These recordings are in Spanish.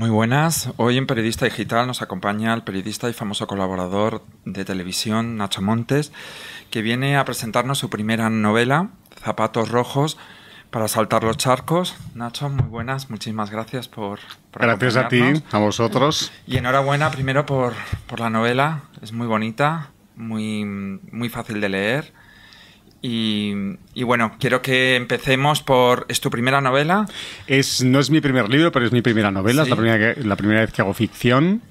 Muy buenas. Hoy en Periodista Digital nos acompaña el periodista y famoso colaborador de televisión Nacho Montes, que viene a presentarnos su primera novela, Zapatos Rojos, para saltar los charcos. Nacho, muy buenas. Muchísimas gracias por... por gracias a ti, a vosotros. Y enhorabuena primero por, por la novela. Es muy bonita, muy, muy fácil de leer y, bueno, quiero que empecemos por... ¿Es tu primera novela? Es, no es mi primer libro, pero es mi primera novela. Es la primera, la primera vez que hago ficción.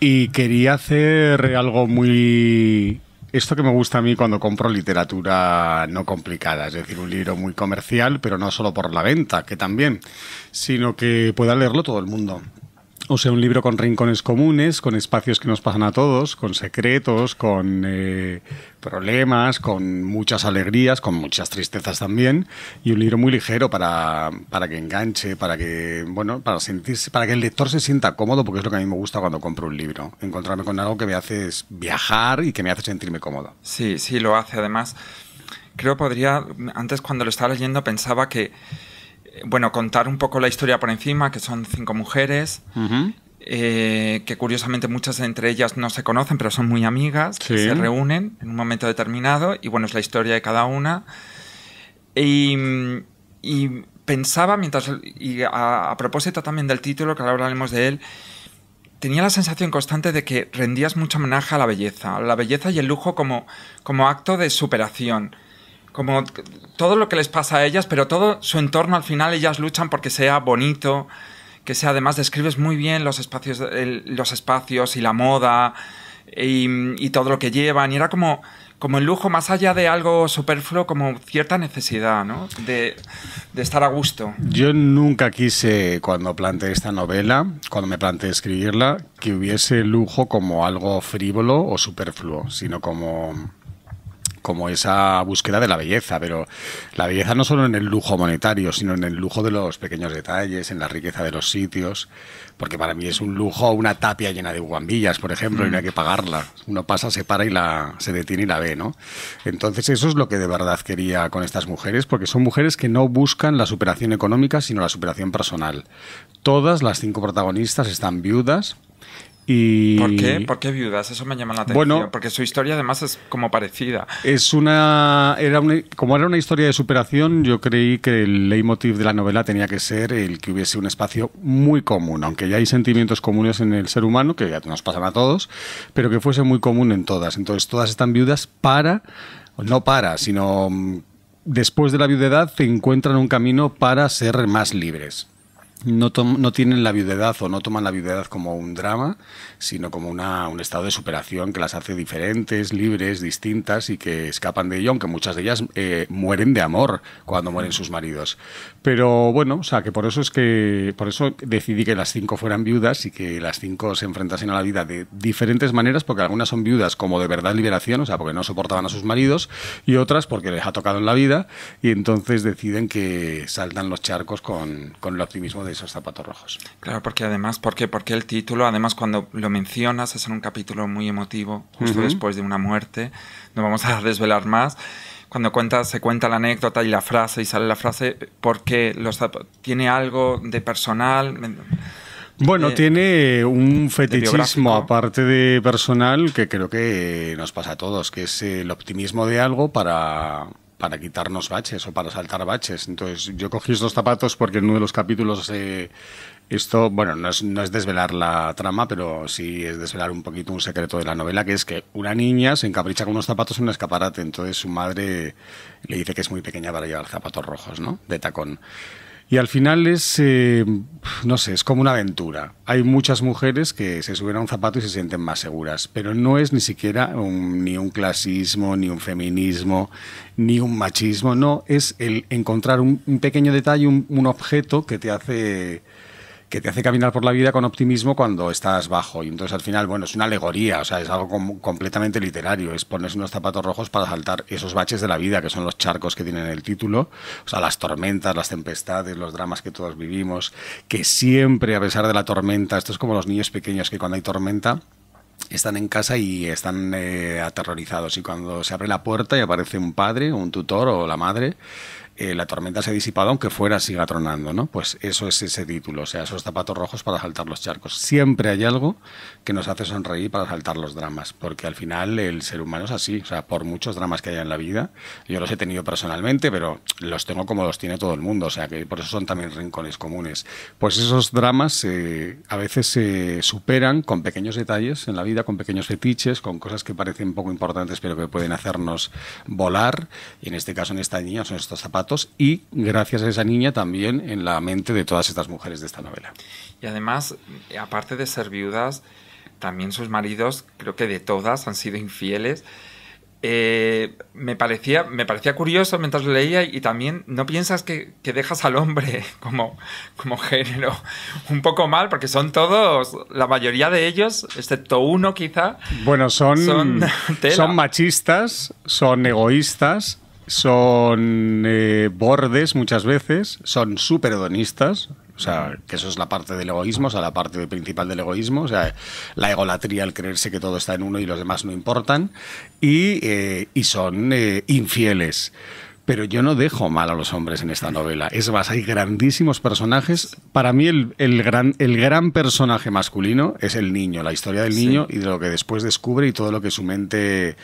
Y quería hacer algo muy... Esto que me gusta a mí cuando compro literatura no complicada, es decir, un libro muy comercial, pero no solo por la venta, que también, sino que pueda leerlo todo el mundo. O sea, un libro con rincones comunes, con espacios que nos pasan a todos, con secretos, con eh, problemas, con muchas alegrías, con muchas tristezas también, y un libro muy ligero para, para que enganche, para que, bueno, para sentirse, para que el lector se sienta cómodo, porque es lo que a mí me gusta cuando compro un libro, encontrarme con algo que me hace viajar y que me hace sentirme cómodo. Sí, sí, lo hace además. Creo podría, antes cuando lo estaba leyendo pensaba que bueno, contar un poco la historia por encima, que son cinco mujeres, eh, que curiosamente muchas entre ellas no se conocen, pero son muy amigas, se reúnen en un momento determinado, y bueno, es la historia de cada una. Y, pensaba, mientras, y a, propósito también del título, que ahora hablaremos de él, tenía la sensación constante de que rendías mucho homenaje a la belleza, a la belleza y el lujo como, como acto de superación como todo lo que les pasa a ellas, pero todo su entorno al final ellas luchan porque sea bonito, que sea además describes muy bien los espacios, los espacios y la moda y, todo lo que llevan y era como como el lujo más allá de algo superfluo, como cierta necesidad, ¿no? De, de, estar a gusto. Yo nunca quise, cuando planteé esta novela, cuando me planteé escribirla, que hubiese lujo como algo frívolo o superfluo, sino como como esa búsqueda de la belleza, pero la belleza no solo en el lujo monetario, sino en el lujo de los pequeños detalles, en la riqueza de los sitios, porque para mí es un lujo una tapia llena de guambillas, por ejemplo, y no hay mm. que pagarla. Uno pasa, se para y la, se detiene y la ve, ¿no? Entonces eso es lo que de verdad quería con estas mujeres, porque son mujeres que no buscan la superación económica, sino la superación personal. Todas las cinco protagonistas están viudas, ¿Por qué? ¿Por qué viudas? Eso me llama la atención. Bueno, porque su historia además es como parecida. Es una, era como era una historia de superación, yo creí que el leitmotiv de la novela tenía que ser el que hubiese un espacio muy común, aunque ya hay sentimientos comunes en el ser humano, que ya nos pasan a todos, pero que fuese muy común en todas. Entonces todas están viudas para, no para, sino mm, después de la viudedad se encuentran un camino para ser más libres no, no, tienen la viudedad o no toman la viudedad como un drama, sino como una, un estado de superación que las hace diferentes, libres, distintas y que escapan de ello, aunque muchas de ellas eh, mueren de amor cuando mueren sus maridos. Pero bueno, o sea, que por eso es que por eso decidí que las cinco fueran viudas y que las cinco se enfrentasen a la vida de diferentes maneras, porque algunas son viudas como de verdad liberación, o sea, porque no soportaban a sus maridos, y otras porque les ha tocado en la vida y entonces deciden que saltan los charcos con, con el optimismo de esos zapatos rojos. Claro, porque además, porque porque el título, además cuando lo mencionas es en un capítulo muy emotivo, justo después de una muerte, no vamos a desvelar más. Cuando cuenta, se cuenta la anécdota y la frase y sale la frase, porque los tiene algo de personal. Bueno, tiene un fetichismo aparte de personal que creo que nos pasa a todos, que es el optimismo de algo para, para quitarnos baches o para saltar baches. Entonces, yo cogí estos zapatos porque en uno de los capítulos eh, esto, bueno, no es, no es, desvelar la trama, pero sí es desvelar un poquito un secreto de la novela, que es que una niña se encapricha con unos zapatos en un escaparate, entonces su madre le dice que es muy pequeña para llevar zapatos rojos, ¿no? De tacón. Y al final es, eh, no sé, es como una aventura. Hay muchas mujeres que se suben a un zapato y se sienten más seguras, pero no es ni siquiera ni un clasismo, ni un feminismo, ni un machismo, no, es el encontrar un, pequeño detalle, un objeto que te hace que te hace caminar por la vida con optimismo cuando estás bajo. Y entonces al final, bueno, es una alegoría, o sea, es algo completamente literario, es ponerse unos zapatos rojos para saltar esos baches de la vida, que son los charcos que tienen el título, o sea, las tormentas, las tempestades, los dramas que todos vivimos, que siempre, a pesar de la tormenta, esto es como los niños pequeños que cuando hay tormenta, están en casa y están eh, aterrorizados. Y cuando se abre la puerta y aparece un padre, un tutor o la madre, eh, la tormenta se ha disipado aunque fuera siga tronando, ¿no? Pues eso es ese título, o sea, esos zapatos rojos para saltar los charcos. Siempre hay algo que nos hace sonreír para saltar los dramas, porque al final el ser humano es así, o sea, por muchos dramas que haya en la vida, yo los he tenido personalmente, pero los tengo como los tiene todo el mundo, o sea, que por eso son también rincones comunes. Pues esos dramas eh, a veces se superan con pequeños detalles en la vida, con pequeños fetiches, con cosas que parecen poco importantes, pero que pueden hacernos volar, y en este caso en esta niña son estos zapatos y gracias a esa niña también en la mente de todas estas mujeres de esta novela. Y además, aparte de ser viudas, también sus maridos, creo que de todas, han sido infieles. Eh, me, parecía, me parecía curioso mientras lo leía y también no piensas que, dejas al hombre como, como género un poco mal, porque son todos, la mayoría de ellos, excepto uno quizá. Bueno, son, son machistas, son egoístas, son eh, bordes muchas veces, son súper hedonistas, o sea, que eso es la parte del egoísmo, o sea, la parte principal del egoísmo, o sea, la egolatría, el creerse que todo está en uno y los demás no importan, y, eh, son eh, infieles. Pero yo no dejo mal a los hombres en esta novela. Es más, hay grandísimos personajes. Para mí el, el gran, el gran personaje masculino es el niño, la historia del niño y de lo que después descubre y todo lo que su mente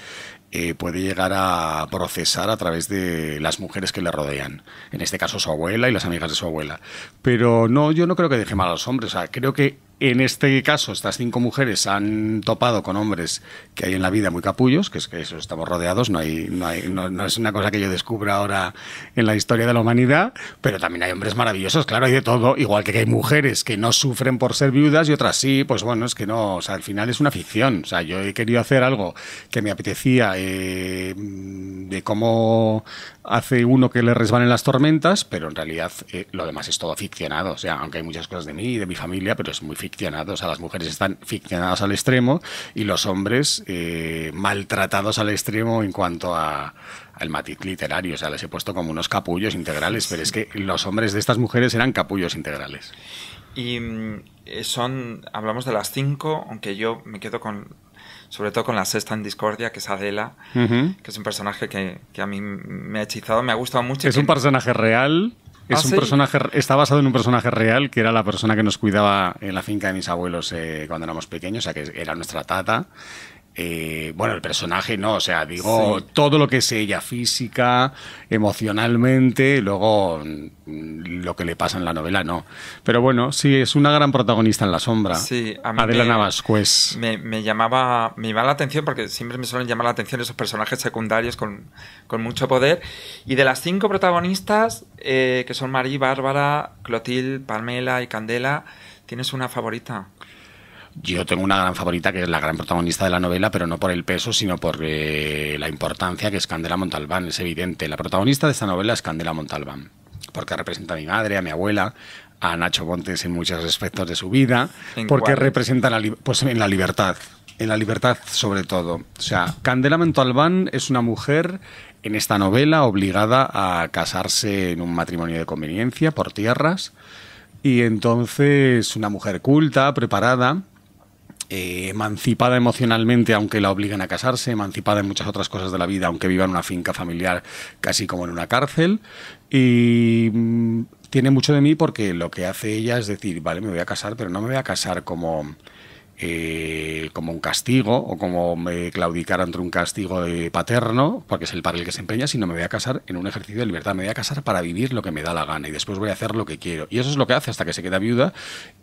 eh, puede llegar a procesar a través de las mujeres que le rodean. En este caso su abuela y las amigas de su abuela. Pero no, yo no creo que deje mal a los hombres. O sea, creo que en este caso, estas cinco mujeres han topado con hombres que hay en la vida muy capullos, que es que eso estamos rodeados, no, hay, no, hay, no, es una cosa que yo descubra ahora en la historia de la humanidad, pero también hay hombres maravillosos, claro, hay de todo, igual que hay mujeres que no sufren por ser viudas y otras sí, pues bueno, es que no, o sea, al final es una ficción, o sea, yo he querido hacer algo que me apetecía eh, de cómo hace uno que le resbalen las tormentas, pero en realidad eh, lo demás es todo ficcionado. O sea, aunque hay muchas cosas de mí y de mi familia, pero es muy ficcionado. O sea, las mujeres están ficcionadas al extremo y los hombres eh, maltratados al extremo en cuanto a al matiz literario. O sea, les he puesto como unos capullos integrales, pero es que los hombres de estas mujeres eran capullos integrales. Y mm, son, hablamos de las cinco, aunque yo me quedo con sobre todo con la sexta en Discordia, que es Adela, que es un personaje que, a mí me ha hechizado, me ha gustado mucho. Es un personaje real. Es ¿Ah, un personaje, está basado en un personaje real que era la persona que nos cuidaba en la finca de mis abuelos eh, cuando éramos pequeños, o sea que era nuestra tata. Eh, bueno, el personaje no, o sea, digo, todo lo que es ella, física, emocionalmente, luego mm, lo que le pasa en la novela, no. Pero bueno, sí, es una gran protagonista en la sombra. Sí, a mí Adela Navascués. Me, llamaba, me llamaba la atención porque siempre me suelen llamar la atención esos personajes secundarios con, mucho poder. Y de las cinco protagonistas, eh, que son María, Bárbara, Clotilde, Palmela y Candela, ¿tienes una favorita? Yo tengo una gran favorita que es la gran protagonista de la novela, pero no por el peso, sino por eh, la importancia que es Candela Montalbán. Es evidente. La protagonista de esta novela es Candela Montalbán, porque representa a mi madre, a mi abuela, a Nacho Montes en muchos aspectos de su vida, porque representa la, pues en la libertad, en la libertad sobre todo. O sea, Candela Montalbán es una mujer en esta novela obligada a casarse en un matrimonio de conveniencia por tierras y entonces una mujer culta, preparada, eh, emancipada emocionalmente, aunque la obliguen a casarse, emancipada en muchas otras cosas de la vida, aunque viva en una finca familiar casi como en una cárcel. Y mm, tiene mucho de mí porque lo que hace ella es decir, vale, me voy a casar, pero no me voy a casar como eh, como un castigo o como me claudicar ante un castigo de paterno, porque es el padre el que se empeña, sino me voy a casar en un ejercicio de libertad, me voy a casar para vivir lo que me da la gana y después voy a hacer lo que quiero. Y eso es lo que hace hasta que se queda viuda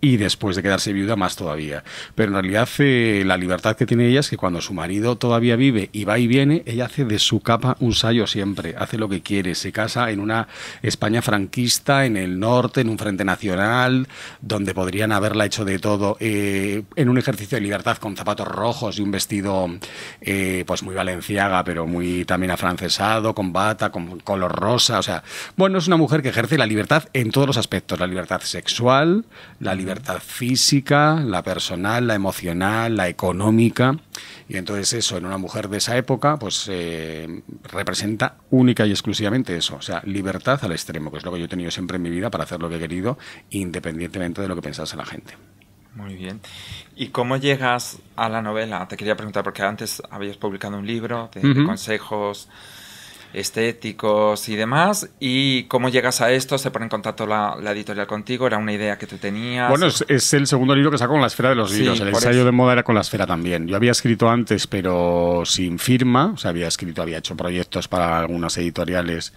y después de quedarse viuda más todavía. Pero en realidad eh, la libertad que tiene ella es que cuando su marido todavía vive y va y viene, ella hace de su capa un sayo siempre, hace lo que quiere, se casa en una España franquista, en el norte, en un frente nacional, donde podrían haberla hecho de todo, eh, en un ejercicio de libertad con zapatos rojos y un vestido eh, pues muy valenciaga, pero muy también afrancesado, con bata, con color rosa. O sea, bueno, es una mujer que ejerce la libertad en todos los aspectos. La libertad sexual, la libertad física, la personal, la emocional, la económica. Y entonces eso, en una mujer de esa época, pues eh, representa única y exclusivamente eso. O sea, libertad al extremo, que es lo que yo he tenido siempre en mi vida para hacer lo que he querido, independientemente de lo que pensase la gente. Muy bien. ¿Y cómo llegas a la novela? Te quería preguntar, porque antes habías publicado un libro de, consejos. estéticos y demás. ¿Y cómo llegas a esto? ¿Se pone en contacto la, editorial contigo? ¿Era una idea que tú tenías? Bueno, es, el segundo libro que saco con la esfera de los libros. el ensayo de moda era con la esfera también. Yo había escrito antes, pero sin firma. O sea, había escrito, había hecho proyectos para algunas editoriales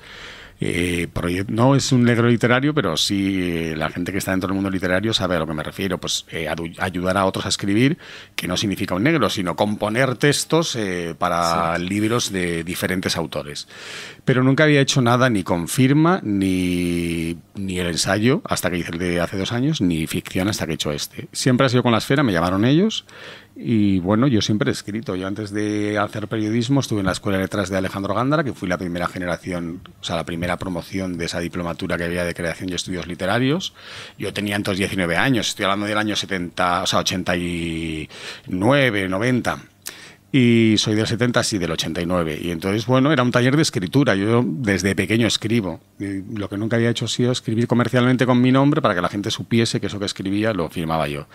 eh, no es un negro literario, pero sí eh, la gente que está dentro del mundo literario sabe a lo que me refiero. Pues eh, ayudar a otros a escribir, que no significa un negro, sino componer textos para libros de diferentes autores. Pero nunca había hecho nada ni con firma, ni, ni el ensayo, hasta que hice el de hace dos años, ni ficción hasta que he hecho este. Siempre ha sido con la esfera, me llamaron ellos y bueno, yo siempre he escrito. Yo antes de hacer periodismo estuve en la Escuela de Letras de Alejandro Gándara, que fui la primera generación, o sea, la primera promoción de esa diplomatura que había de creación y estudios literarios. Yo tenía entonces 19 años, estoy hablando del año 70, o sea, 89, 90 y soy del 70, sí, del 89. Y entonces, bueno, era un taller de escritura. Yo desde pequeño escribo. lo que nunca había hecho ha sido escribir comercialmente con mi nombre para que la gente supiese que eso que escribía lo firmaba yo.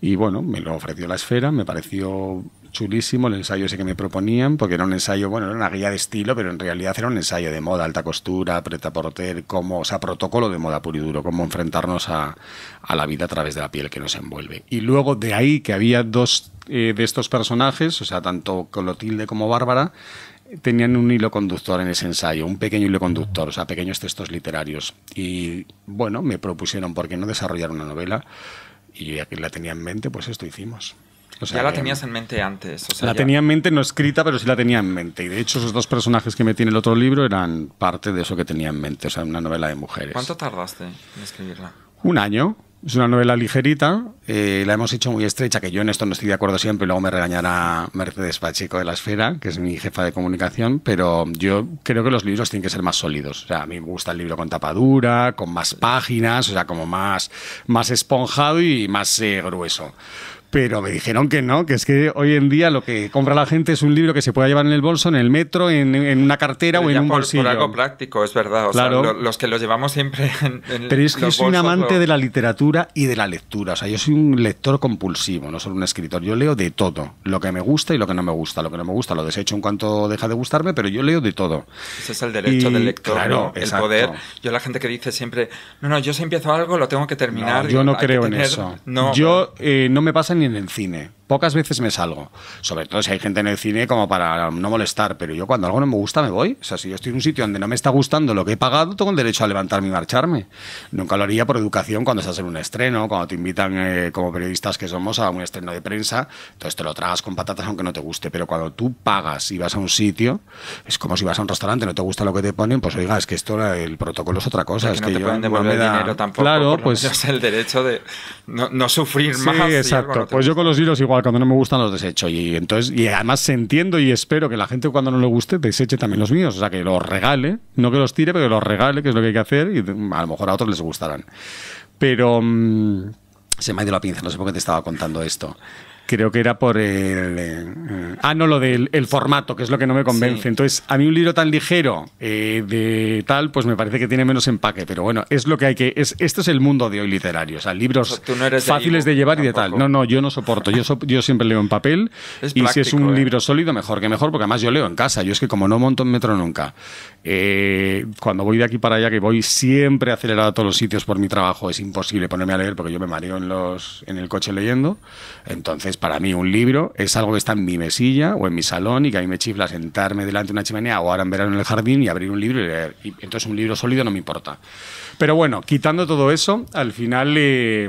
Y bueno, me lo ofreció la esfera, me pareció chulísimo el ensayo ese que me proponían, porque era un ensayo, bueno, era una guía de estilo, pero en realidad era un ensayo de moda, alta costura, preta porter, como, o sea, protocolo de moda puro y duro, cómo enfrentarnos a, a la vida a través de la piel que nos envuelve. Y luego de ahí que había dos eh, de estos personajes, o sea, tanto Clotilde como Bárbara, tenían un hilo conductor en ese ensayo, un pequeño hilo conductor, o sea, pequeños textos literarios. Y bueno, me propusieron, ¿por qué no desarrollar una novela? Y aquí la tenía en mente, pues esto hicimos. ya la tenías en mente antes. la tenía en mente, no escrita, pero sí la tenía en mente. Y de hecho, esos dos personajes que me tiene el otro libro eran parte de eso que tenía en mente, o sea, una novela de mujeres. ¿Cuánto tardaste en escribirla? Un año. Es una novela ligerita, eh, la hemos hecho muy estrecha, que yo en esto no estoy de acuerdo siempre, luego me regañará Mercedes Pacheco de la Esfera, que es mi jefa de comunicación, pero yo creo que los libros tienen que ser más sólidos. O sea, a mí me gusta el libro con tapadura, con más páginas, o sea, como más, más esponjado y más eh, grueso pero me dijeron que no, que es que hoy en día lo que compra la gente es un libro que se pueda llevar en el bolso, en el metro, en, una cartera o en un bolsillo. Por algo práctico, es verdad. claro. los que lo llevamos siempre en, en Pero es que yo soy un amante de la literatura y de la lectura. O sea, yo soy un lector compulsivo, no solo un escritor. Yo leo de todo, lo que me gusta y lo que no me gusta. Lo que no me gusta lo desecho en cuanto deja de gustarme, pero yo leo de todo. Ese es el derecho del lector, claro, el poder. Yo la gente que dice siempre, no, no, yo si empiezo algo lo tengo que terminar. yo no creo en eso. No, yo eh, no me pasa ni en cine. Pocas veces me salgo. Sobre todo si hay gente en el cine como para no molestar. Pero yo cuando algo no me gusta me voy. O sea, si yo estoy en un sitio donde no me está gustando lo que he pagado, tengo el derecho a levantarme y marcharme. Nunca lo haría por educación cuando estás en un estreno, cuando te invitan eh, como periodistas que somos a un estreno de prensa. Entonces te lo tragas con patatas aunque no te guste. Pero cuando tú pagas y vas a un sitio, es como si vas a un restaurante, no te gusta lo que te ponen, pues oiga, es que esto, el protocolo es otra cosa. Es, que, no te pueden devolver dinero tampoco. Claro, pues. Es el derecho de no, sufrir sí, más. exacto. pues yo con los hilos igual cuando no me gustan los desecho. Y entonces, y además entiendo y espero que la gente cuando no le guste deseche también los míos. O sea, que los regale, no que los tire, pero que los regale, que es lo que hay que hacer, y a lo mejor a otros les gustarán. Pero mm, se me ha ido la pinza, no sé por qué te estaba contando esto creo que era por el... Eh, ah, no, lo del el formato, que es lo que no me convence. Entonces, a mí un libro tan ligero eh, de tal, pues me parece que tiene menos empaque. Pero bueno, es lo que hay que... Es, esto es el mundo de hoy literario. O sea, libros fáciles de, llevar y de tal. No, no, yo no soporto. Yo, yo siempre leo en papel. y si es un ¿eh? libro sólido, mejor que mejor, porque además yo leo en casa. Yo es que como no monto en metro nunca, cuando voy de aquí para allá, que voy siempre acelerado a todos los sitios por mi trabajo, es imposible ponerme a leer porque yo me mareo en, los, en el coche leyendo. Entonces, para mí un libro es algo que está en mi mesilla o en mi salón y que a mí me chifla sentarme delante de una chimenea o ahora en verano en el jardín y abrir un libro y leer. Y entonces un libro sólido no me importa. Pero bueno, quitando todo eso, al final eh,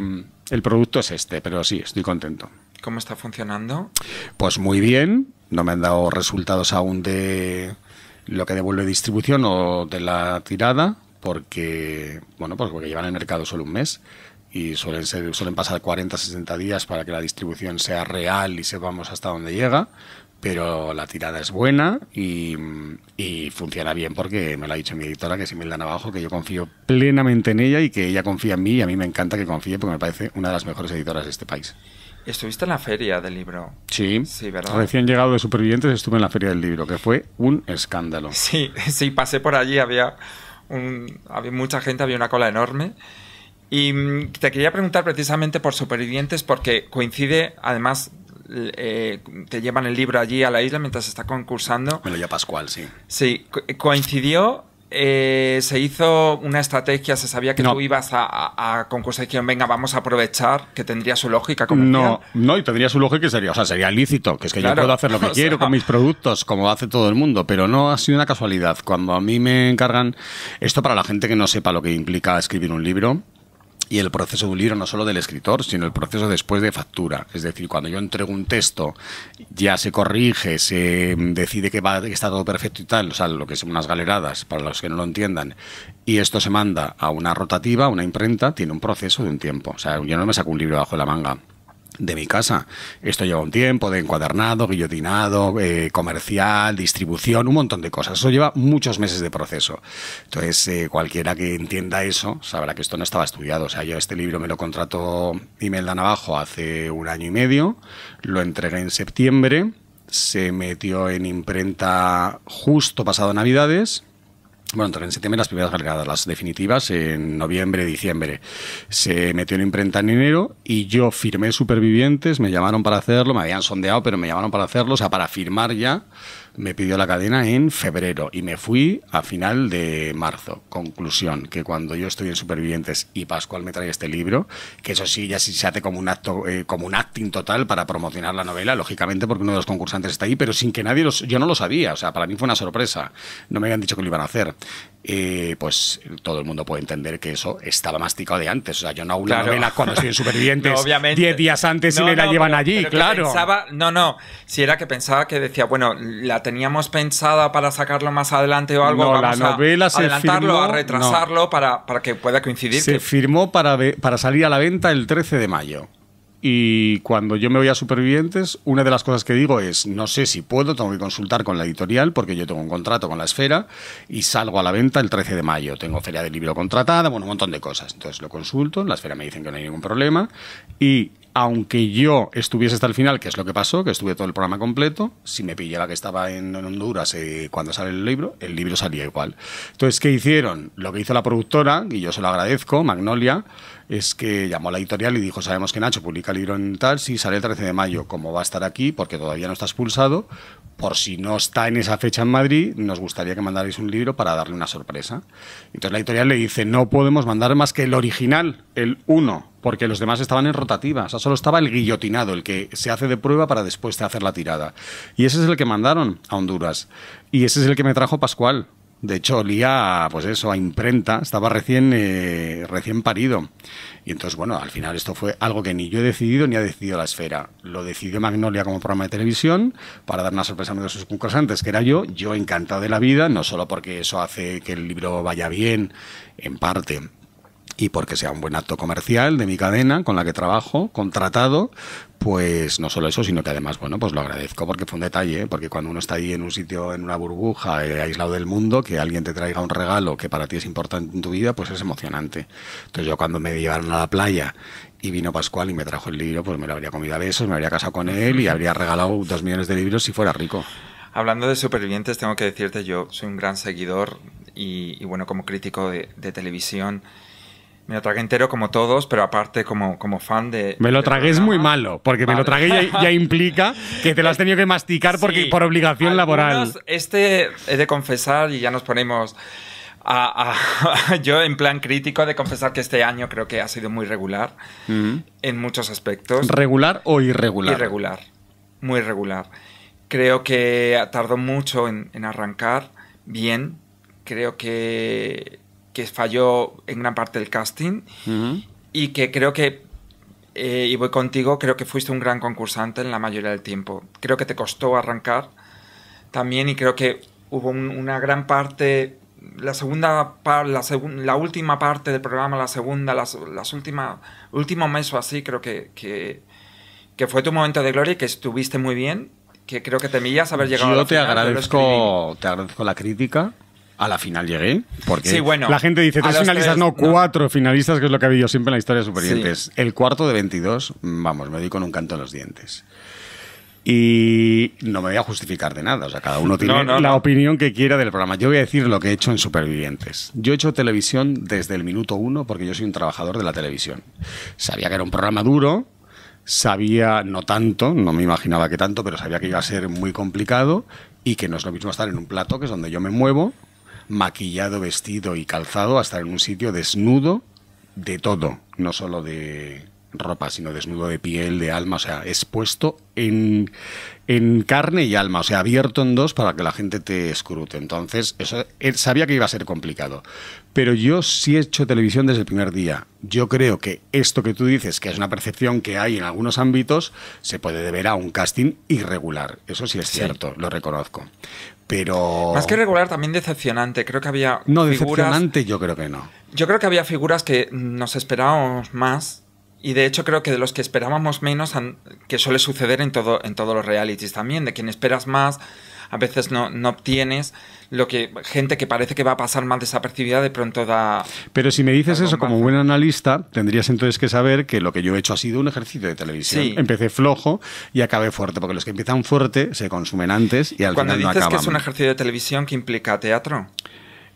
el producto es este, pero sí, estoy contento. ¿Cómo está funcionando? Pues muy bien, no me han dado resultados aún de lo que devuelve distribución o de la tirada, porque, bueno, pues porque llevan en el mercado solo un mes y suelen, ser, suelen pasar 40, 60 días para que la distribución sea real y sepamos hasta dónde llega, pero la tirada es buena y, funciona bien porque me lo ha dicho mi editora, que es Imelda Navajo, que yo confío plenamente en ella y que ella confía en mí y a mí me encanta que confíe porque me parece una de las mejores editoras de este país. ¿Estuviste en la feria del libro? Sí, sí ¿verdad? recién llegado de Supervivientes estuve en la feria del libro, que fue un escándalo. Sí, sí, pasé por allí, había, un, había mucha gente, había una cola enorme. Y mm, te quería preguntar precisamente por Supervivientes porque coincide, además, eh, te llevan el libro allí a la isla mientras está concursando. Me lo lleva Pascual, sí. Sí, coincidió eh, se hizo una estrategia, se sabía que tú ibas a, a, concursar y venga, vamos a aprovechar, que tendría su lógica No, no, y tendría su lógica y sería, o sea, sería lícito, que es que yo puedo hacer lo que quiero con mis productos, como hace todo el mundo, pero no ha sido una casualidad. Cuando a mí me encargan, esto para la gente que no sepa lo que implica escribir un libro, y el proceso de un libro no solo del escritor, sino el proceso después de factura. Es decir, cuando yo entrego un texto, ya se corrige, se decide que, va, que está todo perfecto y tal, o sea, lo que son unas galeradas, para los que no lo entiendan, y esto se manda a una rotativa, a una imprenta, tiene un proceso de un tiempo. O sea, yo no me saco un libro bajo la manga de mi casa. Esto lleva un tiempo de encuadernado, guillotinado, eh, comercial, distribución, un montón de cosas. Eso lleva muchos meses de proceso. Entonces, eh, cualquiera que entienda eso sabrá que esto no estaba estudiado. O sea, yo este libro me lo contrató Imelda Navajo hace un año y medio, lo entregué en septiembre, se metió en imprenta justo pasado Navidades bueno, en septiembre las primeras galeradas, las definitivas en noviembre, diciembre. Se metió en imprenta en enero y yo firmé Supervivientes, me llamaron para hacerlo, me habían sondeado, pero me llamaron para hacerlo, o sea, para firmar ya me pidió la cadena en febrero y me fui a final de marzo. Conclusión, que cuando yo estoy en Supervivientes y Pascual me trae este libro, que eso sí, ya sí se hace como un acto, eh, como un acting total para promocionar la novela, lógicamente porque uno de los concursantes está ahí, pero sin que nadie los, yo no lo sabía, o sea, para mí fue una sorpresa, no me habían dicho que lo iban a hacer. Eh, pues todo el mundo puede entender que eso estaba masticado de antes. O sea, yo no hago una novela cuando estoy en Supervivientes 10 días antes y me la llevan allí, claro. no, no, si era que pensaba que decía, bueno, la teníamos pensada para sacarlo más adelante o algo, no, la novela a adelantarlo, a retrasarlo para, para, que pueda coincidir. Se firmó para, para salir a la venta el 13 de mayo. Y cuando yo me voy a Supervivientes, una de las cosas que digo es, no sé si puedo, tengo que consultar con la editorial porque yo tengo un contrato con la esfera y salgo a la venta el 13 de mayo. Tengo feria de libro contratada, bueno, un montón de cosas. Entonces lo consulto, en la esfera me dicen que no hay ningún problema y aunque yo estuviese hasta el final, que es lo que pasó, que estuve todo el programa completo, si me pillaba que estaba en, Honduras eh, cuando sale el libro, el libro salía igual. Entonces, ¿qué hicieron? Lo que hizo la productora, y yo se lo agradezco, Magnolia, es que llamó a la editorial y dijo, sabemos que Nacho publica el libro en tal, si sale el 13 de mayo, como va a estar aquí, porque todavía no está expulsado, por si no está en esa fecha en Madrid, nos gustaría que mandarais un libro para darle una sorpresa. Entonces la editorial le dice, no podemos mandar más que el original, el 1, porque los demás estaban en rotativa, o sea, solo estaba el guillotinado, el que se hace de prueba para después de hacer la tirada. Y ese es el que mandaron a Honduras. Y ese es el que me trajo Pascual. De hecho, olía, pues eso, a imprenta, estaba recién, eh, recién parido. Y entonces, bueno, al final esto fue algo que ni yo he decidido ni ha decidido la esfera. Lo decidió Magnolia como programa de televisión para dar una sorpresa a uno de sus concursantes, que era yo. Yo encantado de la vida, no solo porque eso hace que el libro vaya bien, en parte, y porque sea un buen acto comercial de mi cadena con la que trabajo, contratado, pues no solo eso, sino que además, bueno, pues lo agradezco porque fue un detalle, ¿eh? porque cuando uno está ahí en un sitio, en una burbuja, eh, aislado del mundo, que alguien te traiga un regalo que para ti es importante en tu vida, pues es emocionante. Entonces yo cuando me llevaron a la playa y vino Pascual y me trajo el libro, pues me lo habría comido a besos, me habría casado con él y habría regalado dos millones de libros si fuera rico. Hablando de supervivientes, tengo que decirte, yo soy un gran seguidor y, bueno, como crítico de televisión, me lo tragué entero como todos, pero aparte como, como fan de... Me lo tragué es muy malo, porque me lo tragué ya, implica que te lo has tenido que masticar porque, por obligación laboral. Este he de confesar, y ya nos ponemos... A, yo en plan crítico de confesar que este año creo que ha sido muy regular en muchos aspectos. ¿Regular o irregular? Irregular, muy regular. Creo que tardó mucho en, en arrancar bien. Creo que que falló en gran parte del casting y que creo que, eh, y voy contigo, creo que fuiste un gran concursante en la mayoría del tiempo. Creo que te costó arrancar también y creo que hubo una gran parte, la segunda la, la última parte del programa, la segunda, las, las últimas, último mes o así, creo que, que, que, fue tu momento de gloria y que estuviste muy bien, que creo que temías haber llegado Yo a la te agradezco, te agradezco la crítica a la final llegué, porque la gente dice tres finalistas, no, cuatro finalistas, que es lo que ha habido siempre en la historia de Supervivientes. El cuarto de 22, vamos, me doy con un canto en los dientes. Y no me voy a justificar de nada, o sea, cada uno tiene la opinión que quiera del programa. Yo voy a decir lo que he hecho en Supervivientes. Yo he hecho televisión desde el minuto uno porque yo soy un trabajador de la televisión. Sabía que era un programa duro, sabía, no tanto, no me imaginaba que tanto, pero sabía que iba a ser muy complicado y que no es lo mismo estar en un plato, que es donde yo me muevo, maquillado, vestido y calzado, a estar en un sitio desnudo de todo, no solo de ropa, sino desnudo de piel, de alma, o sea, expuesto en, en carne y alma, o sea, abierto en dos para que la gente te escrute. Entonces, eso, él sabía que iba a ser complicado. Pero yo sí he hecho televisión desde el primer día. Yo creo que esto que tú dices, que es una percepción que hay en algunos ámbitos, se puede deber a un casting irregular. Eso sí es cierto, lo reconozco. Pero... Más que regular, también decepcionante. Creo que había... No, decepcionante yo creo que no. Yo creo que había figuras que nos esperábamos más y de hecho creo que de los que esperábamos menos, que suele suceder en, todo, en todos los realities también, de quien esperas más, a veces no, no obtienes lo que gente que parece que va a pasar más desapercibida de pronto da... Pero si me dices eso como buen analista, tendrías entonces que saber que lo que yo he hecho ha sido un ejercicio de televisión. Empecé flojo y acabé fuerte, porque los que empiezan fuerte se consumen antes y al Cuando final no dices que es un ejercicio de televisión, ¿qué implica teatro?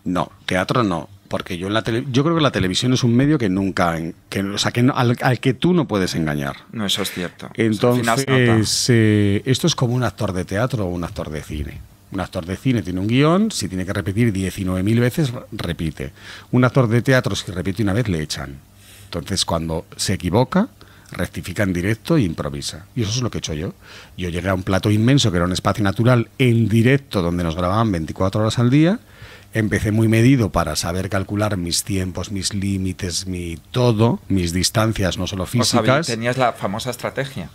No, teatro no porque yo en la yo creo que la televisión es un medio que nunca que, o sea, que al, que tú no puedes engañar. No eso es cierto. Entonces eh, esto es como un actor de teatro o un actor de cine. Un actor de cine tiene un guion si tiene que repetir 19.000 veces repite. Un actor de teatro si repite una vez le echan. Entonces cuando se equivoca rectifica en directo e improvisa. Y eso es lo que he hecho yo. Yo llegué a un plato inmenso que era un espacio natural en directo donde nos grababan 24 horas al día empecé muy medido para saber calcular mis tiempos, mis límites, mi todo, mis distancias, no solo físicas. tenías la famosa estrategia.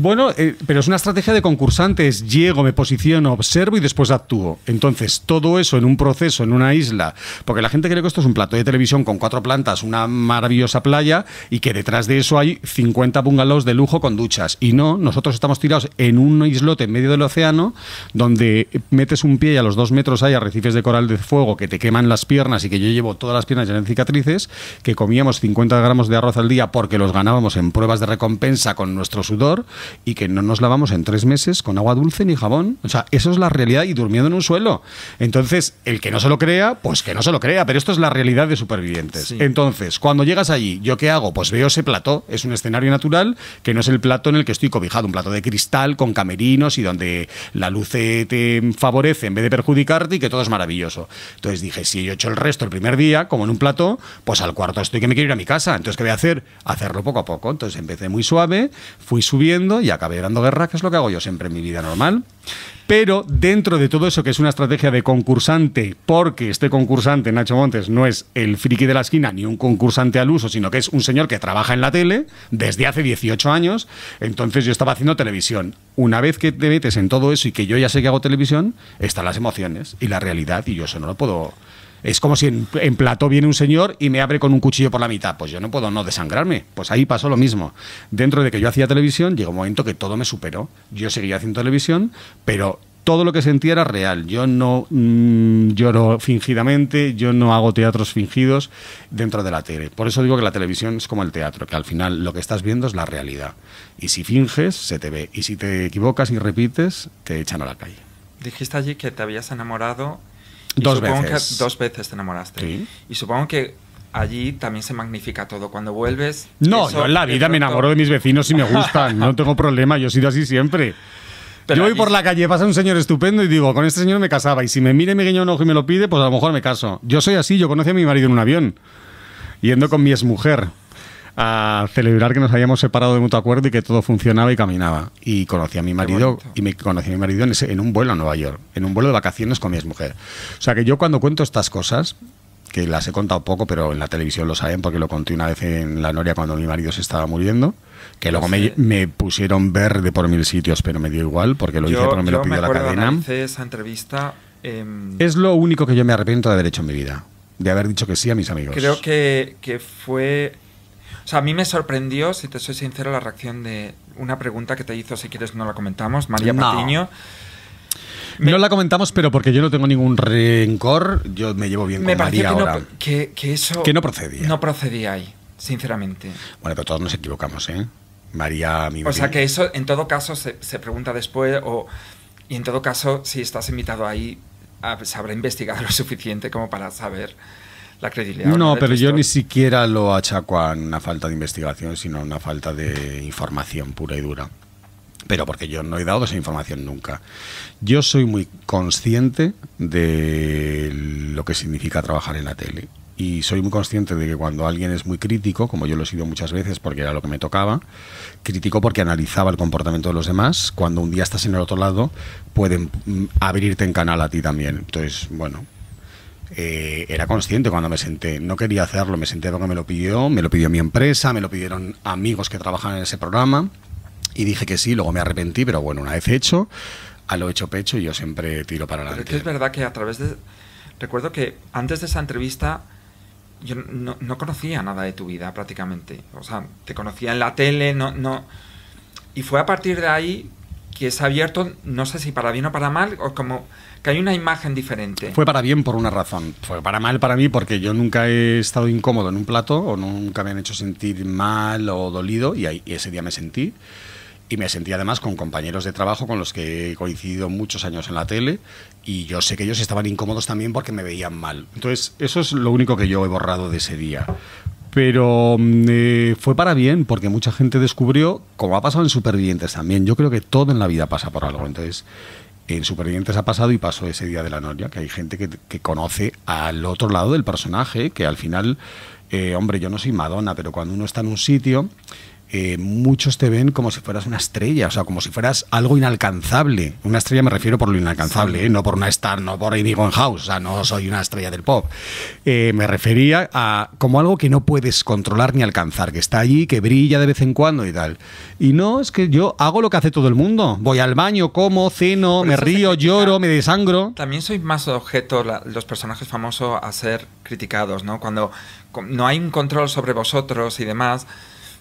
Bueno, eh, pero es una estrategia de concursantes. Llego, me posiciono, observo y después actúo. Entonces, todo eso en un proceso, en una isla, porque la gente cree que esto es un plato de televisión con cuatro plantas, una maravillosa playa y que detrás de eso hay 50 bungalows de lujo con duchas. Y no, nosotros estamos tirados en un islote en medio del océano donde metes un pie y a los dos metros hay arrecifes de coral de fuego que te queman las piernas y que yo llevo todas las piernas llenas de cicatrices, que comíamos 50 gramos de arroz al día porque los ganábamos en pruebas de recompensa con nuestro sudor y que no nos lavamos en tres meses con agua dulce ni jabón. O sea, eso es la realidad y durmiendo en un suelo. Entonces, el que no se lo crea, pues que no se lo crea, pero esto es la realidad de supervivientes. Entonces, cuando llegas allí, ¿yo qué hago? Pues veo ese plato, es un escenario natural que no es el plato en el que estoy cobijado, un plato de cristal con camerinos y donde la luz te favorece en vez de perjudicarte y que todo es maravilloso. Entonces dije, si yo he hecho el resto el primer día, como en un plato, pues al cuarto estoy que me quiero ir a mi casa. Entonces, ¿qué voy a hacer? Hacerlo poco a poco. Entonces empecé muy suave, fui subiendo y acabé dando guerra, que es lo que hago yo siempre en mi vida normal. Pero dentro de todo eso, que es una estrategia de concursante, porque este concursante, Nacho Montes, no es el friki de la esquina ni un concursante al uso, sino que es un señor que trabaja en la tele desde hace 18 años, entonces yo estaba haciendo televisión. Una vez que te metes en todo eso y que yo ya sé que hago televisión, están las emociones y la realidad, y yo eso no lo puedo es como si en, en, plató viene un señor y me abre con un cuchillo por la mitad. Pues yo no puedo no desangrarme. Pues ahí pasó lo mismo. Dentro de que yo hacía televisión, llegó un momento que todo me superó. Yo seguía haciendo televisión, pero todo lo que sentía era real. Yo no mm, lloro fingidamente, yo no hago teatros fingidos dentro de la tele. Por eso digo que la televisión es como el teatro, que al final lo que estás viendo es la realidad. Y si finges, se te ve. Y si te equivocas y repites, te echan a la calle. Dijiste allí que te habías enamorado dos veces. dos veces te enamoraste. Y supongo que allí también se magnifica todo. Cuando vuelves. No, yo en la vida me enamoro de mis vecinos y me gustan. no tengo problema, yo he sido así siempre. yo voy por la calle, pasa un señor estupendo y digo, con este señor me casaba. Y si me mire, me guiña un ojo y me lo pide, pues a lo mejor me caso. Yo soy así, yo conocí a mi marido en un avión, yendo con mi exmujer a celebrar que nos habíamos separado de mutuo acuerdo y que todo funcionaba y caminaba. Y conocí a mi marido y me conocí a mi marido en, en un vuelo a Nueva York, en un vuelo de vacaciones con mi mujer. O sea que yo cuando cuento estas cosas, que las he contado poco, pero en la televisión lo saben porque lo conté una vez en La Noria cuando mi marido se estaba muriendo, que luego me, pusieron verde por mil sitios, pero me dio igual porque lo hice porque me lo pidió la cadena. esa entrevista. Em, es lo único que yo me arrepiento de haber hecho en mi vida, de haber dicho que sí a mis amigos. Creo que, que fue sea, a mí me sorprendió, si te soy sincero, la reacción de una pregunta que te hizo, si quieres no la comentamos, María Patiño. No la comentamos, pero porque yo no tengo ningún rencor, yo me llevo bien con María ahora. que, que, eso... Que no procedía. No procedía ahí, sinceramente. Bueno, pero todos nos equivocamos, ¿eh? María, mi O sea, que eso en todo caso se, se, pregunta después, o, y en todo caso, si estás invitado ahí, se habrá investigado lo suficiente como para saber la credibilidad. No, pero yo ni siquiera lo achaco a una falta de investigación, sino a una falta de información pura y dura. Pero porque yo no he dado esa información nunca. Yo soy muy consciente de lo que significa trabajar en la tele. Y soy muy consciente de que cuando alguien es muy crítico, como yo lo he sido muchas veces porque era lo que me tocaba, crítico porque analizaba el comportamiento de los demás, cuando un día estás en el otro lado, pueden mm, abrirte en canal a ti también. Entonces, bueno, eh, era consciente cuando me senté. No quería hacerlo, me senté porque me lo pidió, me lo pidió mi empresa, me lo pidieron amigos que trabajan en ese programa y dije que sí, luego me arrepentí, pero bueno, una vez hecho, a lo hecho pecho yo siempre tiro para adelante. Pero es que es verdad que a través de... Recuerdo que antes de esa entrevista yo no, no, conocía nada de tu vida prácticamente. O sea, te conocía en la tele, no, no... Y fue a partir de ahí que se ha abierto, no sé si para bien o para mal, o como que hay una imagen diferente. Fue para bien por una razón. Fue para mal para mí porque yo nunca he estado incómodo en un plato o nunca me han hecho sentir mal o dolido y, ahí, ese día me sentí. Y me sentí además con compañeros de trabajo con los que he coincidido muchos años en la tele y yo sé que ellos estaban incómodos también porque me veían mal. Entonces, eso es lo único que yo he borrado de ese día pero mm, eh, fue para bien porque mucha gente descubrió, como ha pasado en Supervivientes también, yo creo que todo en la vida pasa por algo. Entonces, en Supervivientes ha pasado y pasó ese día de la Noria, que hay gente que, conoce al otro lado del personaje, que al final, eh, hombre, yo no soy Madonna, pero cuando uno está en un sitio, eh, muchos te ven como si fueras una estrella, o sea, como si fueras algo inalcanzable. Una estrella me refiero por lo inalcanzable, ¿eh? no por una star, no por Amy House, o sea, no soy una estrella del pop. me refería a como algo que no puedes controlar ni alcanzar, que está allí, que brilla de vez en cuando y tal. Y no, es que yo hago lo que hace todo el mundo. Voy al baño, como, ceno, me río, lloro, me desangro. También soy más objeto, los personajes famosos, a ser criticados, ¿no? Cuando no hay un control sobre vosotros y demás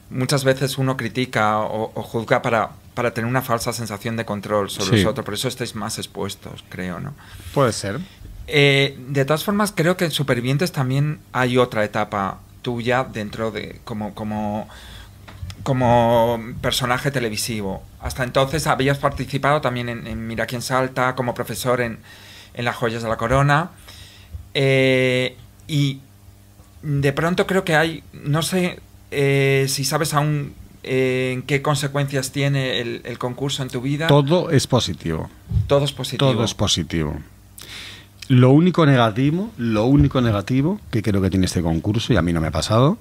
muchas veces uno critica o, juzga para, para, tener una falsa sensación de control sobre los otros. Por eso estáis más expuestos, creo, ¿no? Puede ser. Eh, de todas formas, creo que en Supervivientes también hay otra etapa tuya dentro de como, como, como personaje televisivo. Hasta entonces habías participado también en, Mira quién salta, como profesor en, en Las joyas de la corona. Eh, y de pronto creo que hay, no sé eh, si sabes aún eh, en qué consecuencias tiene el, concurso en tu vida. Todo es positivo. Todo es positivo. Todo es positivo. Lo único negativo, lo único negativo que creo que tiene este concurso, y a mí no me ha pasado,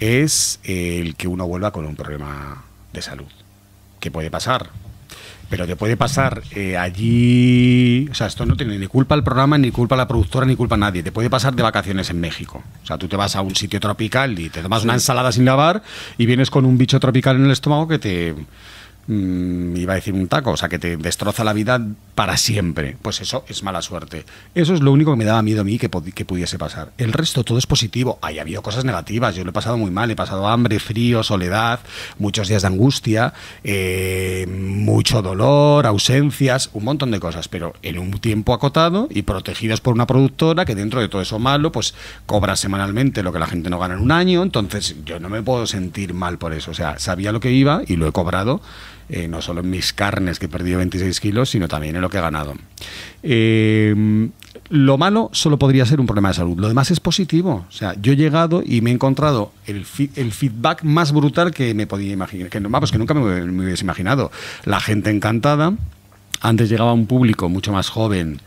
es el que uno vuelva con un problema de salud. ¿Qué puede pasar? Pero te puede pasar eh, allí, o sea, esto no tiene ni culpa al programa, ni culpa a la productora, ni culpa a nadie, te puede pasar de vacaciones en México. O sea, tú te vas a un sitio tropical y te tomas una ensalada sin lavar y vienes con un bicho tropical en el estómago que te Mm, iba a decir un taco, o sea, que te destroza la vida para siempre. Pues eso es mala suerte. Eso es lo único que me daba miedo a mí que, que pudiese pasar. El resto todo es positivo. Hay habido cosas negativas, yo lo he pasado muy mal, he pasado hambre, frío, soledad, muchos días de angustia, eh, mucho dolor, ausencias, un montón de cosas, pero en un tiempo acotado y protegidos por una productora que dentro de todo eso malo, pues cobra semanalmente lo que la gente no gana en un año, entonces yo no me puedo sentir mal por eso. O sea, sabía lo que iba y lo he cobrado eh, no solo en mis carnes, que he perdido 26 kilos, sino también en lo que he ganado. Eh, lo malo solo podría ser un problema de salud. Lo demás es positivo. O sea, yo he llegado y me he encontrado el, el feedback más brutal que me podía imaginar. Que, vamos, que nunca me, me hubiese imaginado. La gente encantada. Antes llegaba un público mucho más joven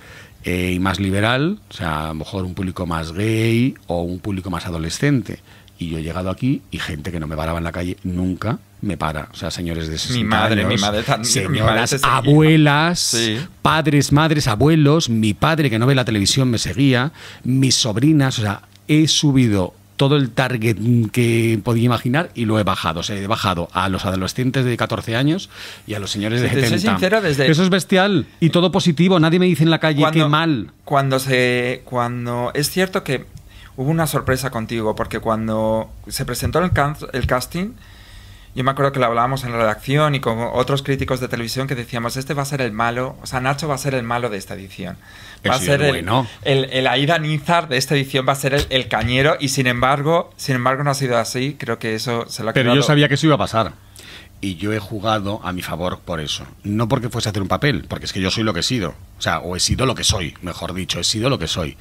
eh, y más liberal, o sea, a lo mejor un público más gay o un público más adolescente. Y yo he llegado aquí y gente que no me paraba en la calle nunca me para. O sea, señores de 60 Mi madre, mi madre también. Señoras, abuelas, padres, madres, abuelos, mi padre que no ve la televisión me seguía, mis sobrinas, o sea, he subido todo el target que podía imaginar y lo he bajado. O sea, he bajado a los adolescentes de 14 años y a los señores de 70. desde Eso es bestial y todo positivo. Nadie me dice en la calle que mal. Cuando se, cuando es cierto que hubo una sorpresa contigo porque cuando se presentó el, el casting yo me acuerdo que lo hablábamos en la redacción y con otros críticos de televisión que decíamos, este va a ser el malo, o sea, Nacho va a ser el malo de esta edición. Va a ser el, el, el, Aida Nizar de esta edición va a ser el, cañero y sin embargo, sin embargo no ha sido así, creo que eso se lo ha Pero yo sabía que eso iba a pasar. y yo he jugado a mi favor por eso. No porque fuese a hacer un papel, porque es que yo soy lo que he sido. O sea, o he sido lo que soy, mejor dicho, he sido lo que soy.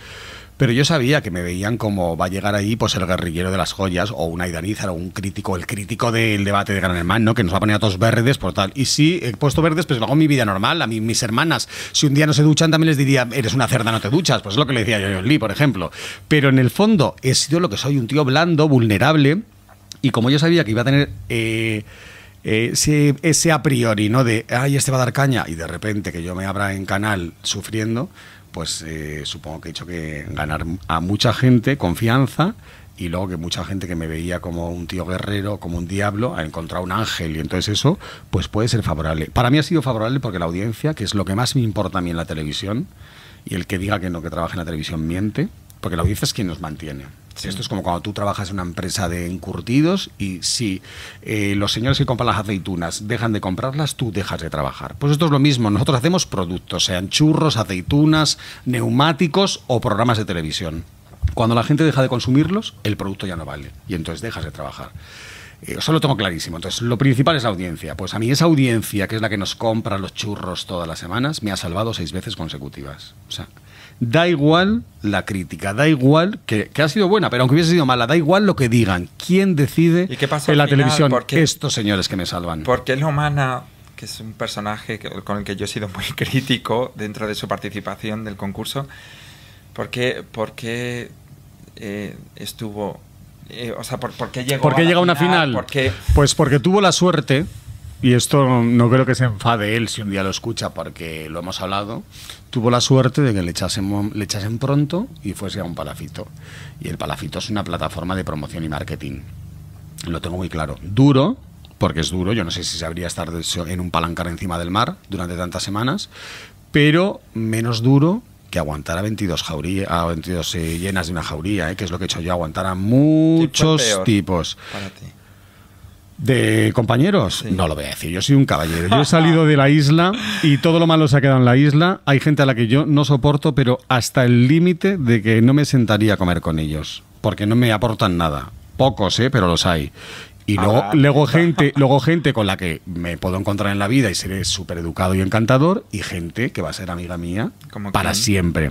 Pero yo sabía que me veían como va a llegar ahí pues el guerrillero de las joyas o un Aidanizar o un crítico, el crítico del debate de Gran Hermano, que nos va a poner a todos verdes por tal. Y sí, he puesto verdes, pues lo hago en mi vida normal. A mí, mis hermanas, si un día no se duchan, también les diría, eres una cerda, no te duchas. Pues es lo que le decía yo a Lee, por ejemplo. Pero en el fondo he sido lo que soy, un tío blando, vulnerable. Y como yo sabía que iba a tener... Eh, ese, ese, a priori, ¿no? De, ay, este va a dar caña, y de repente que yo me abra en canal sufriendo, pues eh, supongo que he hecho que ganar a mucha gente confianza y luego que mucha gente que me veía como un tío guerrero, como un diablo, ha encontrado un ángel y entonces eso, pues puede ser favorable. Para mí ha sido favorable porque la audiencia, que es lo que más me importa a mí en la televisión, y el que diga que no, que trabaja en la televisión miente, porque la audiencia es quien nos mantiene. Esto es como cuando tú trabajas en una empresa de encurtidos y si eh, los señores que compran las aceitunas dejan de comprarlas, tú dejas de trabajar. Pues esto es lo mismo. Nosotros hacemos productos, sean churros, aceitunas, neumáticos o programas de televisión. Cuando la gente deja de consumirlos, el producto ya no vale y entonces dejas de trabajar. Eh, eso lo tengo clarísimo. Entonces, lo principal es la audiencia. Pues a mí esa audiencia, que es la que nos compra los churros todas las semanas, me ha salvado seis veces consecutivas. O sea, da igual la crítica, da igual que, ha sido buena, pero aunque hubiese sido mala, da igual lo que digan. ¿Quién decide en la televisión? Estos señores que me salvan. Porque Lomana, que es un personaje con el que yo he sido muy crítico dentro de su participación del concurso, ¿por qué, eh, estuvo eh, o sea, ¿por, qué llegó ¿Por qué a, llega una final? Pues porque tuvo la suerte y esto no creo que se enfade él si un día lo escucha porque lo hemos hablado, tuvo la suerte de que le echasen, le echasen pronto y fuese a un palafito. Y el palafito es una plataforma de promoción y marketing. Lo tengo muy claro. Duro, porque es duro, yo no sé si sabría estar en un palancar encima del mar durante tantas semanas, pero menos duro que aguantar a 22, jauría, a 22 eh, llenas de una jauría, eh, que es lo que he hecho yo, aguantar a muchos tipos. Para ti. ¿De compañeros? No lo voy a decir, yo soy un caballero. Yo he salido de la isla y todo lo malo se ha quedado en la isla. Hay gente a la que yo no soporto, pero hasta el límite de que no me sentaría a comer con ellos, porque no me aportan nada. Pocos, ¿eh? pero los hay. Y luego, luego, gente, luego gente con la que me puedo encontrar en la vida y seré súper educado y encantador, y gente que va a ser amiga mía para siempre.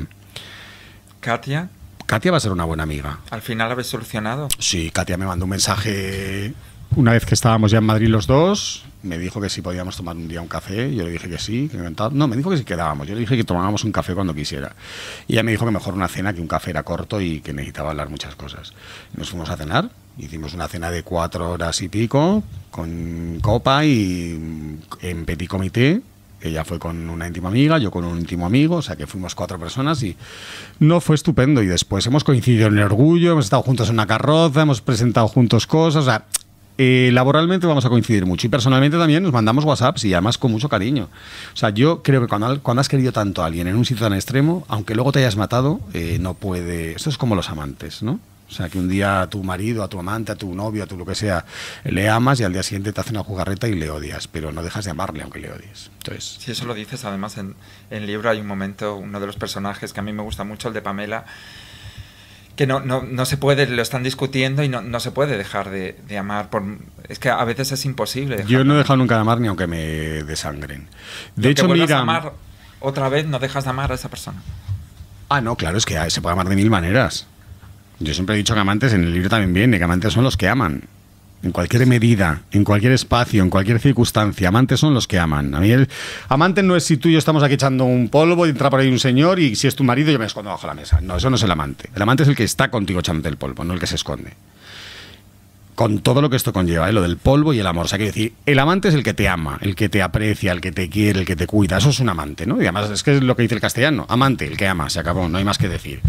¿Katia? Katia va a ser una buena amiga. ¿Al final habéis solucionado? Sí, Katia me mandó un mensaje una vez que estábamos ya en Madrid los dos, me dijo que si podíamos tomar un día un café. Yo le dije que sí, que encantado. No, me dijo que si quedábamos. Yo le dije que tomábamos un café cuando quisiera. Y ella me dijo que mejor una cena, que un café era corto y que necesitaba hablar muchas cosas. Nos fuimos a cenar. Hicimos una cena de cuatro horas y pico, con copa y en petit comité. Ella fue con una íntima amiga, yo con un íntimo amigo, o sea que fuimos cuatro personas y no fue estupendo. Y después hemos coincidido en el orgullo, hemos estado juntos en una carroza, hemos presentado juntos cosas. O sea, eh, laboralmente vamos a coincidir mucho y personalmente también nos mandamos WhatsApps y además con mucho cariño. O sea, yo creo que cuando, cuando has querido tanto a alguien en un sitio tan extremo, aunque luego te hayas matado, eh, no puede. Esto es como los amantes, ¿no? O sea, que un día a tu marido, a tu amante, a tu novio, a tu lo que sea, le amas y al día siguiente te hace una jugarreta y le odias, pero no dejas de amarle aunque le odies. Entonces... Sí, eso lo dices. Además, en, en el libro hay un momento, uno de los personajes que a mí me gusta mucho, el de Pamela, que no, no, no, se puede, lo están discutiendo y no, no se puede dejar de, de, amar. Por, es que a veces es imposible. Yo no he dejado nunca de amar ni aunque me desangren. De hecho, mira. amar otra vez, no dejas de amar a esa persona. Ah, no, claro, es que se puede amar de mil maneras. Yo siempre he dicho que amantes, en el libro también viene, que amantes son los que aman en cualquier medida, en cualquier espacio, en cualquier circunstancia. Amantes son los que aman. A mí el amante no es si tú y yo estamos aquí echando un polvo y entra por ahí un señor y si es tu marido yo me escondo bajo la mesa. No, eso no es el amante. El amante es el que está contigo echándote el polvo, no el que se esconde. Con todo lo que esto conlleva, ¿eh? lo del polvo y el amor. O sea, quiero decir, el amante es el que te ama, el que te aprecia, el que te quiere, el que te cuida. Eso es un amante, ¿no? Y además es que es lo que dice el castellano. Amante, el que ama, se acabó, no hay más que decir.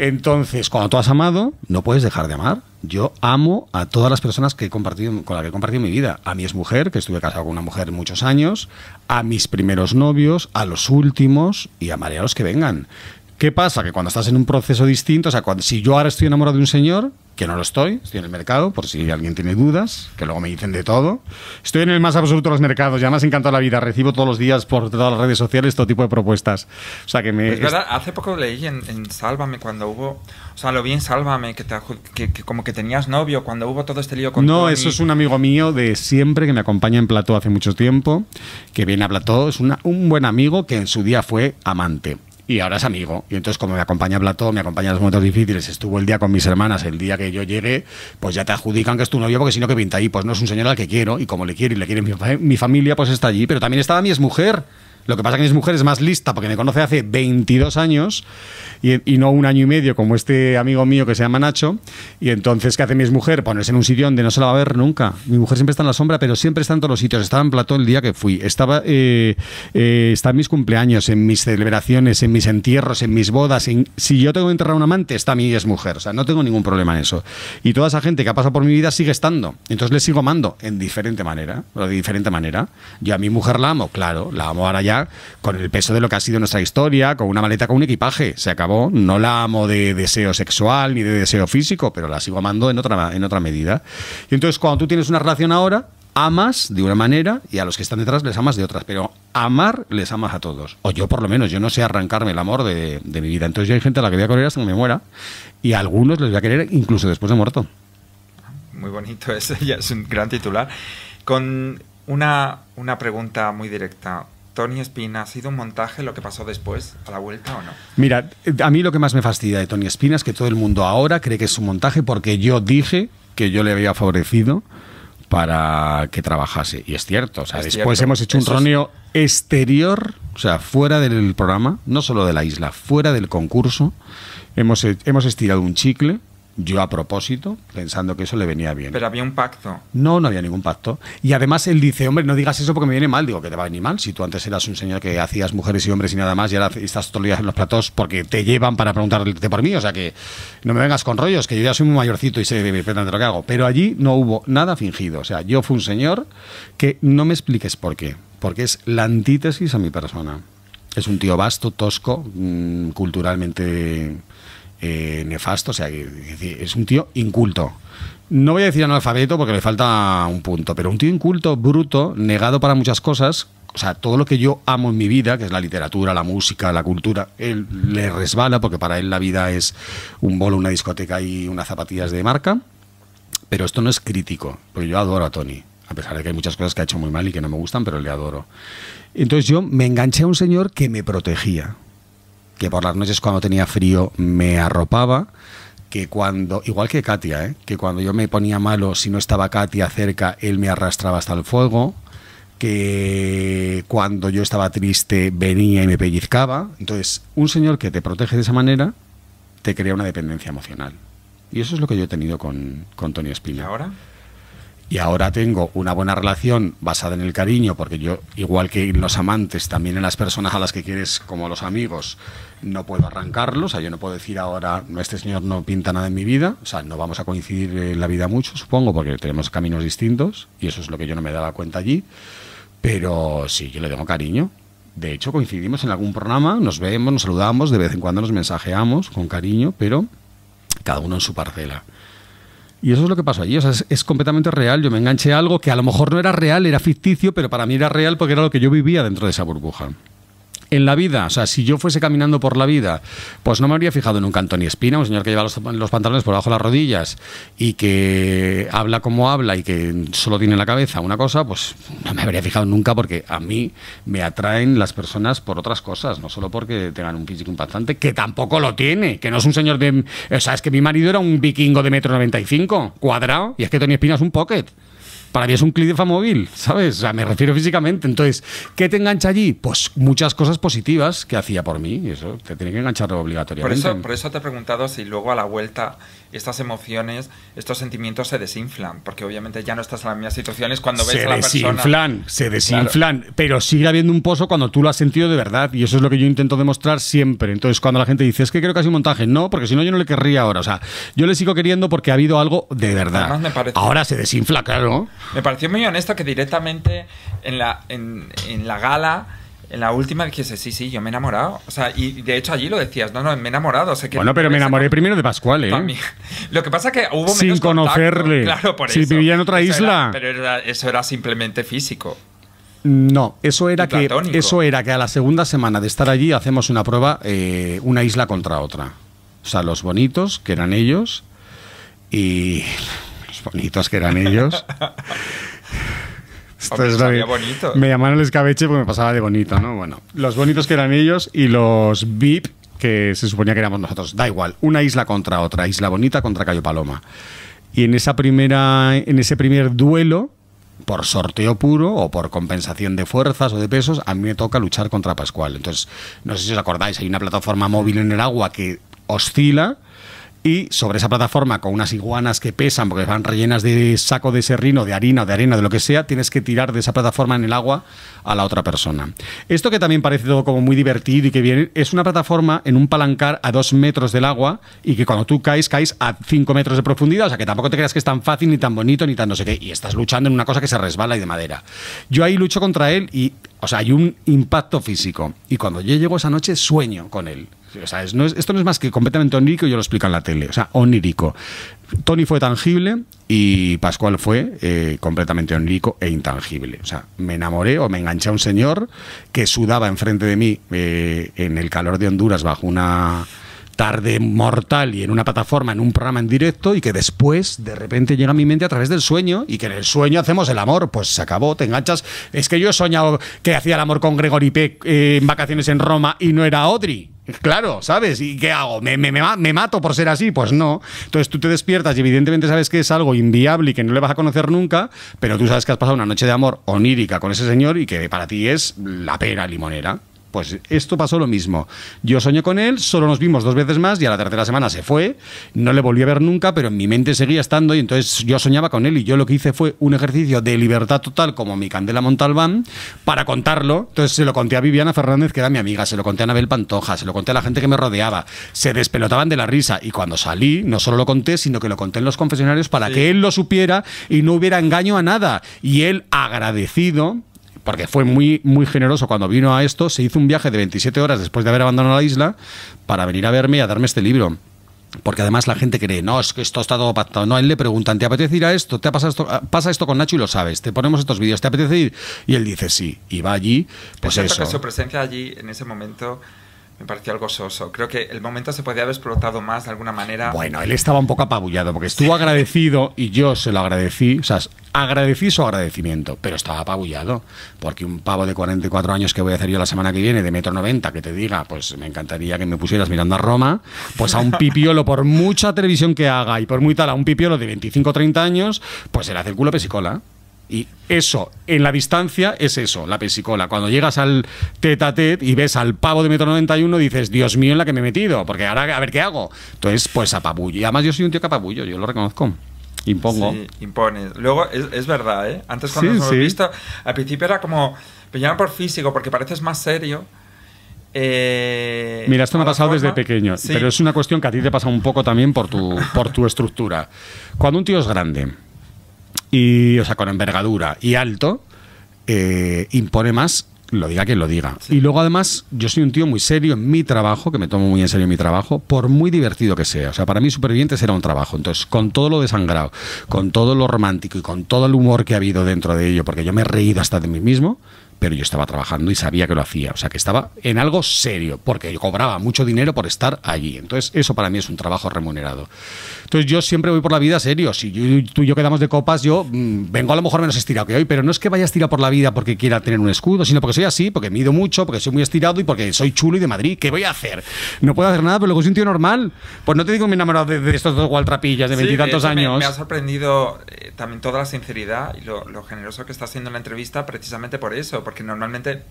Entonces, cuando tú has amado, no puedes dejar de amar. Yo amo a todas las personas que he compartido, con las que he compartido mi vida. A mi mujer, que estuve casado con una mujer muchos años, a mis primeros novios, a los últimos y amaré a los que vengan. ¿Qué pasa? Que cuando estás en un proceso distinto, o sea, cuando, si yo ahora estoy enamorado de un señor, que no lo estoy, estoy en el mercado, por si alguien tiene dudas, que luego me dicen de todo. Estoy en el más absoluto de los mercados, ya me encanta la vida, recibo todos los días por todas las redes sociales todo tipo de propuestas. O sea que me... Es verdad, hace poco leí en, en, Sálvame cuando hubo, o sea, lo vi en Sálvame, que, que, como que tenías novio cuando hubo todo este lío con... No, eso es un amigo mío de siempre que me acompaña en Plató hace mucho tiempo, que viene a Plató, es un buen amigo que en su día fue amante y ahora es amigo. Y entonces, como me acompaña a Plató, me acompaña en los momentos difíciles, estuvo el día con mis hermanas, el día que yo llegué, pues ya te adjudican que es tu novio, porque si no, que pinta ahí. Pues no es un señor al que quiero, y como le quiero y le quiere mi, mi familia, pues está allí. Pero también estaba mi exmujer. Lo que pasa es que mi mujer es más lista porque me conoce hace 22 años y, no un año y medio como este amigo mío que se llama Nacho. Y entonces, ¿qué hace mi mujer? Ponerse en un sitio donde no se la va a ver nunca. Mi mujer siempre está en la sombra, pero siempre está en todos los sitios. Estaba en Platón el día que fui. Estaba eh, eh, está en mis cumpleaños, en mis celebraciones, en mis entierros, en mis bodas. si yo tengo que enterrar a un amante, está mi mujer. O sea, no tengo ningún problema en eso. Y toda esa gente que ha pasado por mi vida sigue estando. Entonces le sigo amando en diferente manera. de diferente manera. Yo a mi mujer la amo, claro, la amo ahora ya con el peso de lo que ha sido nuestra historia, con una maleta con un equipaje. Se acabó. No la amo de deseo sexual ni de deseo físico, pero la sigo amando en otra, en otra medida. Y entonces, cuando tú tienes una relación ahora, amas de una manera y a los que están detrás les amas de otras, pero amar les amas a todos. O yo por lo menos, yo no sé arrancarme el amor de, mi vida. Entonces yo hay gente a la que voy a querer hasta que me muera y a algunos les voy a querer incluso después de muerto. Muy bonito, ese ya es un gran titular. Con una, una pregunta muy directa. Tony Espina, ¿ha sido un montaje lo que pasó después, a la vuelta o no? Mira, a mí lo que más me fastidia de Tony Espina es que todo el mundo ahora cree que es un montaje porque yo dije que yo le había favorecido para que trabajase. Y es cierto, o sea, después hemos hecho un roneo exterior, o sea, fuera del programa, no solo de la isla, fuera del concurso. Hemos, hemos estirado un chicle yo a propósito, pensando que eso le venía bien. Pero había un pacto. No, no había ningún pacto. Y además él dice, hombre, no digas eso porque me viene mal. Digo, que te va a venir mal. Si tú antes eras un señor que hacías mujeres y hombres y nada más, y ahora estás todos los días en los platos porque te llevan para preguntarte por mí. O sea que no me vengas con rollos, que yo ya soy muy mayorcito y sé perfectamente lo que hago. Pero allí no hubo nada fingido. O sea, yo fui un señor que no me expliques por qué. Porque es la antítesis a mi persona. Es un tío vasto, tosco, mm, culturalmente eh, nefasto, o sea, es un tío inculto. No voy a decir analfabeto porque le falta un punto, pero un tío inculto, bruto, negado para muchas cosas. O sea, todo lo que yo amo en mi vida, que es la literatura, la música, la cultura, él le resbala porque para él la vida es un bolo, una discoteca y unas zapatillas de marca. Pero esto no es crítico, porque yo adoro a Tony, a pesar de que hay muchas cosas que ha hecho muy mal y que no me gustan, pero le adoro. Entonces yo me enganché a un señor que me protegía que por las noches cuando tenía frío me arropaba, que cuando, igual que Katia, ¿eh? que cuando yo me ponía malo, si no estaba Katia cerca, él me arrastraba hasta el fuego, que cuando yo estaba triste venía y me pellizcaba. Entonces, un señor que te protege de esa manera, te crea una dependencia emocional. Y eso es lo que yo he tenido con, con Tony Espina. ¿Y ahora? Y ahora tengo una buena relación basada en el cariño, porque yo, igual que en los amantes, también en las personas a las que quieres, como los amigos, no puedo arrancarlos. O sea, yo no puedo decir ahora, este señor no pinta nada en mi vida. O sea, no vamos a coincidir en la vida mucho, supongo, porque tenemos caminos distintos, y eso es lo que yo no me daba cuenta allí. Pero sí, yo le tengo cariño. De hecho, coincidimos en algún programa, nos vemos, nos saludamos, de vez en cuando nos mensajeamos con cariño, pero cada uno en su parcela. Y eso es lo que pasó allí. O sea, es, completamente real. Yo me enganché a algo que a lo mejor no era real, era ficticio, pero para mí era real porque era lo que yo vivía dentro de esa burbuja en la vida, o sea, si yo fuese caminando por la vida, pues no me habría fijado en un cantón y espina, un señor que lleva los, pantalones por debajo de las rodillas y que habla como habla y que solo tiene en la cabeza una cosa, pues no me habría fijado nunca porque a mí me atraen las personas por otras cosas, no solo porque tengan un físico impactante, que tampoco lo tiene, que no es un señor de... O sea, es que mi marido era un vikingo de metro 95, cuadrado, y es que Tony Espina es un pocket para mí es un clip de móvil, ¿sabes? O sea, me refiero físicamente. Entonces, ¿qué te engancha allí? Pues muchas cosas positivas que hacía por mí. Y eso te tiene que enganchar obligatoriamente. Por eso, por eso te he preguntado si luego a la vuelta estas emociones, estos sentimientos se desinflan, porque obviamente ya no estás en las mismas situaciones cuando ves a la desinflan, Se desinflan, pero sigue habiendo un pozo cuando tú lo has sentido de verdad, y eso es lo que yo intento demostrar siempre. Entonces, cuando la gente dice, es que creo que ha sido un montaje, no, porque si no yo no le querría ahora. O sea, yo le sigo queriendo porque ha habido algo de verdad. ahora se desinfla, claro. Me pareció muy honesto que directamente en la, en, en la gala En la última dijiste, sí, sí, yo me he enamorado. O sea, y de hecho allí lo decías, no, no, me he enamorado. que bueno, pero me enamoré primero de Pascual, ¿eh? Lo que pasa es que hubo Sin conocerle. Claro, por eso. Si vivía en otra isla. pero eso era simplemente físico. No, eso era, que, eso era que a la segunda semana de estar allí hacemos una prueba, eh, una isla contra otra. O sea, los bonitos, que eran ellos, y los bonitos, que eran ellos. Esto es lo bonito. Me llamaron el escabeche porque me pasaba de bonito, ¿no? Bueno, los bonitos que eran ellos y los VIP que se suponía que éramos nosotros. Da igual, una isla contra otra, isla bonita contra Cayo Paloma. Y en esa primera, en ese primer duelo, por sorteo puro o por compensación de fuerzas o de pesos, a mí me toca luchar contra Pascual. Entonces, no sé si os acordáis, hay una plataforma móvil en el agua que oscila y sobre esa plataforma con unas iguanas que pesan porque van rellenas de saco de serrino, de harina de arena, de lo que sea, tienes que tirar de esa plataforma en el agua a la otra persona. Esto que también parece todo como muy divertido y que viene, es una plataforma en un palancar a dos metros del agua y que cuando tú caes, caes a cinco metros de profundidad, o sea que tampoco te creas que es tan fácil ni tan bonito ni tan no sé qué, y estás luchando en una cosa que se resbala y de madera. Yo ahí lucho contra él y, o sea, hay un impacto físico. Y cuando yo llego esa noche, sueño con él. O sea, esto no es más que completamente onírico yo lo explico en la tele. O sea, onírico. Tony fue tangible y Pascual fue eh, completamente onírico e intangible. O sea, me enamoré o me enganché a un señor que sudaba enfrente de mí eh, en el calor de Honduras bajo una tarde mortal y en una plataforma, en un programa en directo, y que después de repente llega a mi mente a través del sueño, y que en el sueño hacemos el amor, pues se acabó, te enganchas. Es que yo he soñado que hacía el amor con Gregory Peck eh, en vacaciones en Roma y no era Audrey. Claro, ¿sabes? ¿Y qué hago? ¿Me, me, mato por ser así? Pues no. Entonces tú te despiertas y evidentemente sabes que es algo inviable y que no le vas a conocer nunca, pero tú sabes que has pasado una noche de amor onírica con ese señor y que para ti es la pera limonera. Pues esto pasó lo mismo. Yo soñé con él, solo nos vimos dos veces más y a la tercera semana se fue. No le volví a ver nunca, pero en mi mente seguía estando y entonces yo soñaba con él y yo lo que hice fue un ejercicio de libertad total como mi Candela Montalbán para contarlo. Entonces se lo conté a Viviana Fernández, que era mi amiga, se lo conté a Anabel Pantoja, se lo conté a la gente que me rodeaba. Se despelotaban de la risa y cuando salí no solo lo conté, sino que lo conté en los confesionarios para que él lo supiera y no hubiera engaño a nada. Y él agradecido porque fue muy, muy generoso cuando vino a esto, se hizo un viaje de 27 horas después de haber abandonado la isla para venir a verme y a darme este libro. Porque además la gente cree, no, es que esto está todo pactado. No, a él le preguntan, ¿te apetece ir a esto? ¿Te pasa esto? Pasa esto con Nacho y lo sabes. Te ponemos estos vídeos, ¿te apetece ir? Y él dice, sí. Y va allí, pues es eso. que su presencia allí en ese momento me pareció algo soso. Creo que el momento se podía haber explotado más de alguna manera. Bueno, él estaba un poco apabullado porque estuvo agradecido y yo se lo agradecí. O sea, agradecí su agradecimiento, pero estaba apabullado. Porque un pavo de 44 años que voy a hacer yo la semana que viene, de metro 90, que te diga, pues me encantaría que me pusieras mirando a Roma, pues a un pipiolo, por mucha televisión que haga y por muy tal, a un pipiolo de 25 o 30 años, pues se le hace el culo pesicola. Y eso, en la distancia, es eso, la pesicola. Cuando llegas al tete y ves al pavo de metro 91, dices, Dios mío, en la que me he metido, porque ahora a ver qué hago. Entonces, pues apabullo. Y además yo soy un tío que apabullo, yo lo reconozco. Impongo. Sí, impones. Luego, es, verdad, ¿eh? Antes cuando nos hemos visto, al principio era como, me por físico porque pareces más serio. Eh, Mira, esto me ha pasado desde pequeño, pero es una cuestión que a ti te pasa un poco también por tu, por tu estructura. Cuando un tío es grande, y, o sea, con envergadura y alto, eh, impone más lo diga quien lo diga. Y luego además yo soy un tío muy serio en mi trabajo, que me tomo muy en serio mi trabajo, por muy divertido que sea. O sea, para mí Supervivientes era un trabajo. Entonces, con todo lo desangrado, con todo lo romántico y con todo el humor que ha habido dentro de ello, porque yo me he reído hasta de mí mismo, pero yo estaba trabajando y sabía que lo hacía. O sea, que estaba en algo serio, porque yo cobraba mucho dinero por estar allí. Entonces, eso para mí es un trabajo remunerado. Entonces, yo siempre voy por la vida serio. Si tú y yo quedamos de copas, yo mm, vengo a lo mejor menos estirado que hoy, pero no es que vaya estirado por la vida porque quiera tener un escudo, sino porque soy así, porque mido mucho, porque soy muy estirado y porque soy chulo y de Madrid. ¿Qué voy a hacer? No puedo hacer nada, pero luego soy un tío normal. Pues no te digo me he enamorado de, estos dos gualtrapillas de veintitantos años. Me, ha sorprendido eh, también toda la sinceridad y lo, lo generoso que está haciendo en la entrevista precisamente por eso porque normalmente...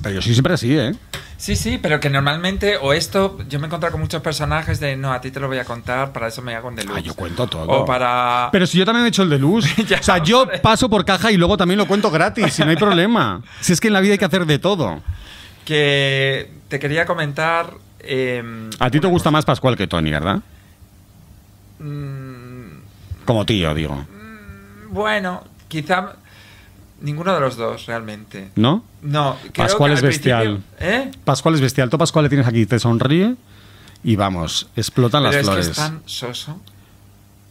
Pero yo soy siempre así, ¿eh? Sí, sí, pero que normalmente, o esto, yo me he encontrado con muchos personajes de, no, a ti te lo voy a contar, para eso me hago un de luz. Ah, yo cuento todo. O para... Pero si yo también he hecho el de luz. o sea, yo paso por caja y luego también lo cuento gratis, si no hay problema. Si es que en la vida hay que hacer de todo. Que te quería comentar... Em, a ti te gusta más Pascual que Tony, ¿verdad? Mm. Como tío, digo. Mm, bueno, quizá Ninguno de los dos, realmente. ¿No? No. Pascual es bestial. ¿Eh? Pascual es bestial. Tú, Pascual, le tienes aquí, te sonríe y vamos, explotan las flores. Es que es tan soso.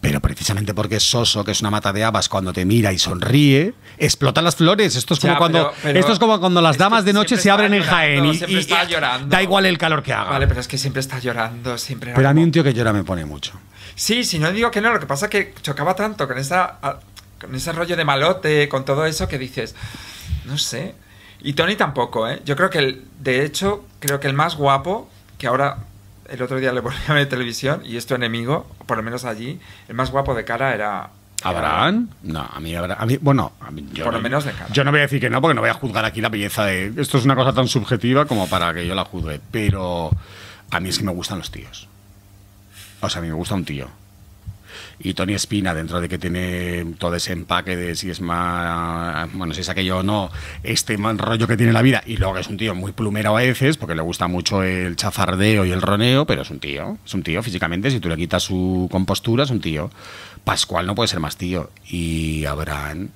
Pero precisamente porque es soso, que es una mata de habas, cuando te mira y sonríe, explotan las flores. Esto es como cuando esto es como cuando las damas de noche se abren en Jaén y, está llorando. da igual el calor que haga. Vale, pero es que siempre está llorando, siempre. Pero a mí un tío que llora me pone mucho. Sí, si no digo que no, lo que pasa es que chocaba tanto con esa con ese rollo de malote, con todo eso que dices, no sé. Y Tony tampoco, ¿eh? Yo creo que el, de hecho, creo que el más guapo, que ahora el otro día le volví a ver televisión y es tu enemigo, por lo menos allí, el más guapo de cara era... ¿Abraham? No, a mí, a mí bueno, a mí, yo por lo menos de cara. Yo no voy a decir que no, porque no voy a juzgar aquí la belleza de... Esto es una cosa tan subjetiva como para que yo la juzgue, pero a mí es que me gustan los tíos. O sea, a mí me gusta un tío y Tony Espina, dentro de que tiene todo ese empaque de si es más, bueno, si es aquello o no, este mal rollo que tiene la vida, y luego que es un tío muy plumero a veces, porque le gusta mucho el chafardeo y el roneo, pero es un tío, es un tío físicamente, si tú le quitas su compostura, es un tío. Pascual no puede ser más tío. Y Abraham,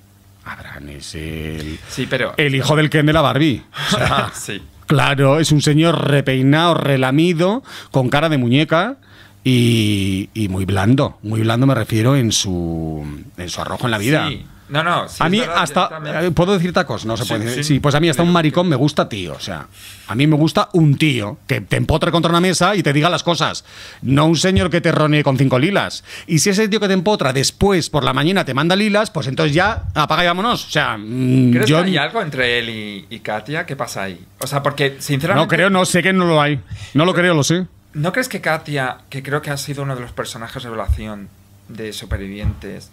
Abraham es el, sí, pero... el hijo del Ken de la Barbie. sí. Claro, es un señor repeinado, relamido, con cara de muñeca y, muy blando. Muy blando me refiero en su, en su arrojo en la vida. Sí. No, no. a mí hasta... Eh, ¿Puedo decir tacos? No se puede decir. Sí. pues a mí hasta un maricón me gusta tío. O sea, a mí me gusta un tío que te empotre contra una mesa y te diga las cosas. No un señor que te ronee con cinco lilas. Y si ese tío que te empotra después por la mañana te manda lilas, pues entonces ya apaga y vámonos. O sea, mm, ¿Crees yo... que hay algo entre él y, y Katia? ¿Qué pasa ahí? O sea, porque sinceramente... No creo, no sé que no lo hay. No lo creo, lo sé. ¿No crees que Katia, que creo que ha sido uno de los personajes de revelación de Supervivientes,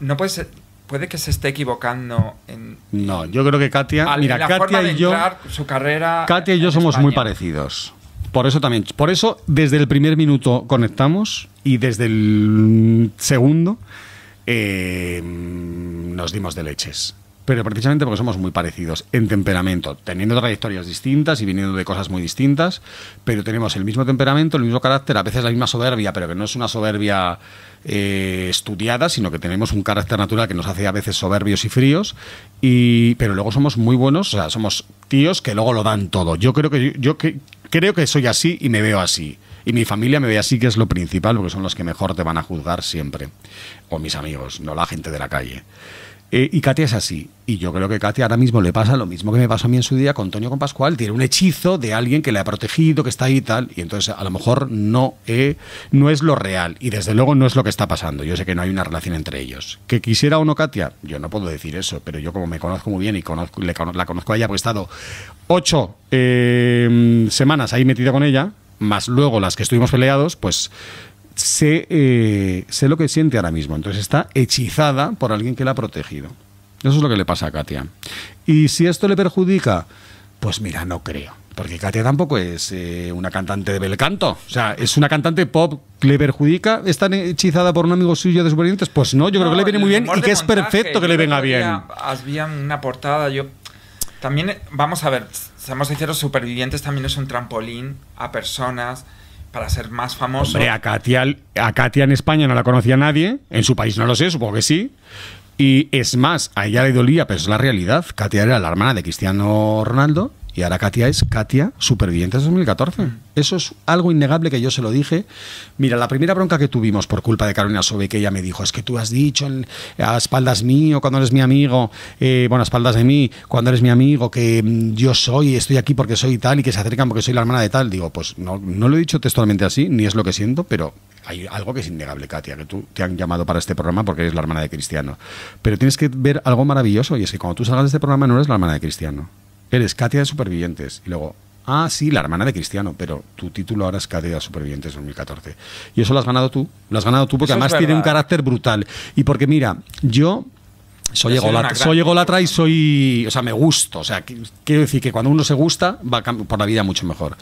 no puede ser, puede que se esté equivocando en No, yo creo que Katia, mira, Katia y yo su carrera Katia y yo somos muy parecidos. Por eso también, por eso desde el primer minuto conectamos y desde el segundo eh, nos dimos de leches pero precisamente porque somos muy parecidos en temperamento, teniendo trayectorias distintas y viniendo de cosas muy distintas, pero tenemos el mismo temperamento, el mismo carácter, a veces la misma soberbia, pero que no es una soberbia eh, estudiada, sino que tenemos un carácter natural que nos hace a veces soberbios y fríos, y, pero luego somos muy buenos, o sea, somos tíos que luego lo dan todo. Yo creo que yo, que, creo que soy así y me veo así. Y mi familia me ve así, que es lo principal, porque son los que mejor te van a juzgar siempre. O mis amigos, no la gente de la calle. Eh, y Katia es así. Y yo creo que Katia ahora mismo le pasa lo mismo que me pasó a mí en su día con Antonio con Pascual. Tiene un hechizo de alguien que le ha protegido, que está ahí y tal. Y entonces a lo mejor no, eh, no es lo real. Y desde luego no es lo que está pasando. Yo sé que no hay una relación entre ellos. ¿Que quisiera o no Katia? Yo no puedo decir eso. Pero yo como me conozco muy bien y conozco, la conozco a ella porque he estado ocho eh, semanas ahí metido con ella, más luego las que estuvimos peleados, pues sé, eh, sé lo que siente ahora mismo. Entonces está hechizada por alguien que la ha protegido. Eso es lo que le pasa a Katia. Y si esto le perjudica, pues mira, no creo. Porque Katia tampoco es eh, una cantante de bel canto. O sea, es una cantante pop le perjudica. ¿Está hechizada por un amigo suyo de Supervivientes? Pues no, yo creo que le viene muy bien y que es perfecto que le venga bien. Había una portada, yo... También, vamos a ver, seamos sinceros, Supervivientes también es un trampolín a personas para ser más famoso. a Katia, a Katia en España no la conocía nadie, en su país no lo sé, supongo que sí. Y es más, a ella le dolía, pero es la realidad. Katia era la hermana de Cristiano Ronaldo y ahora Katia es Katia Supervivientes 2014. Eso es algo innegable que yo se lo dije. Mira, la primera bronca que tuvimos por culpa de Carolina Sobe, que ella me dijo, es que tú has dicho a espaldas mío, cuando eres mi amigo, eh, bueno, a espaldas de mí, cuando eres mi amigo, que mm, yo soy, estoy aquí porque soy tal y que se acercan porque soy la hermana de tal. Digo, pues no, no lo he dicho textualmente así, ni es lo que siento, pero hay algo que es innegable, Katia, que tú te han llamado para este programa porque eres la hermana de Cristiano. Pero tienes que ver algo maravilloso y es que cuando tú salgas de este programa no eres la hermana de Cristiano eres Katia de Supervivientes. Y luego, ah, sí, la hermana de Cristiano, pero tu título ahora es Katia de Supervivientes 2014. Y eso lo has ganado tú. Lo has ganado tú porque además tiene un carácter brutal. Y porque, mira, yo soy egolatra, soy egolatra y soy, o sea, me gusto, o sea, quiero decir que cuando uno se gusta va por la vida mucho mejor.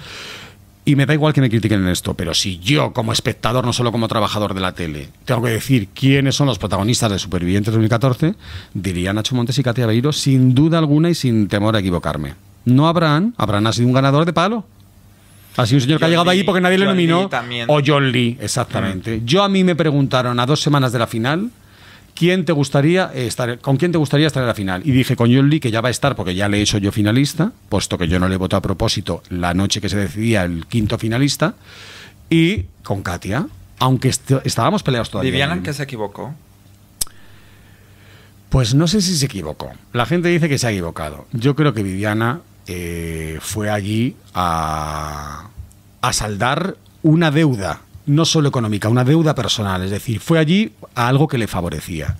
Y me da igual que me critiquen en esto, pero si yo, como espectador, no solo como trabajador de la tele, tengo que decir quiénes son los protagonistas de Supervivientes 2014, diría Nacho Montes y Katia Beiro sin duda alguna y sin temor a equivocarme. No Abraham, Abraham ha sido un ganador de palo. Ha sido un señor que ha llegado ahí porque nadie le nominó. O John Lee, exactamente. Mm. Yo a mí me preguntaron a dos semanas de la final ¿quién te gustaría estar, ¿con quién te gustaría estar en la final? Y dije con John Lee, que ya va a estar porque ya le he hecho yo finalista, puesto que yo no le voto a propósito la noche que se decidía el quinto finalista, y con Katia, aunque estábamos peleados todavía. ¿Viviana que se equivocó? Pues no sé si se equivocó. La gente dice que se ha equivocado. Yo creo que Viviana eh, fue allí a, a saldar una deuda no solo económica, una deuda personal, es decir, fue allí a algo que le favorecía.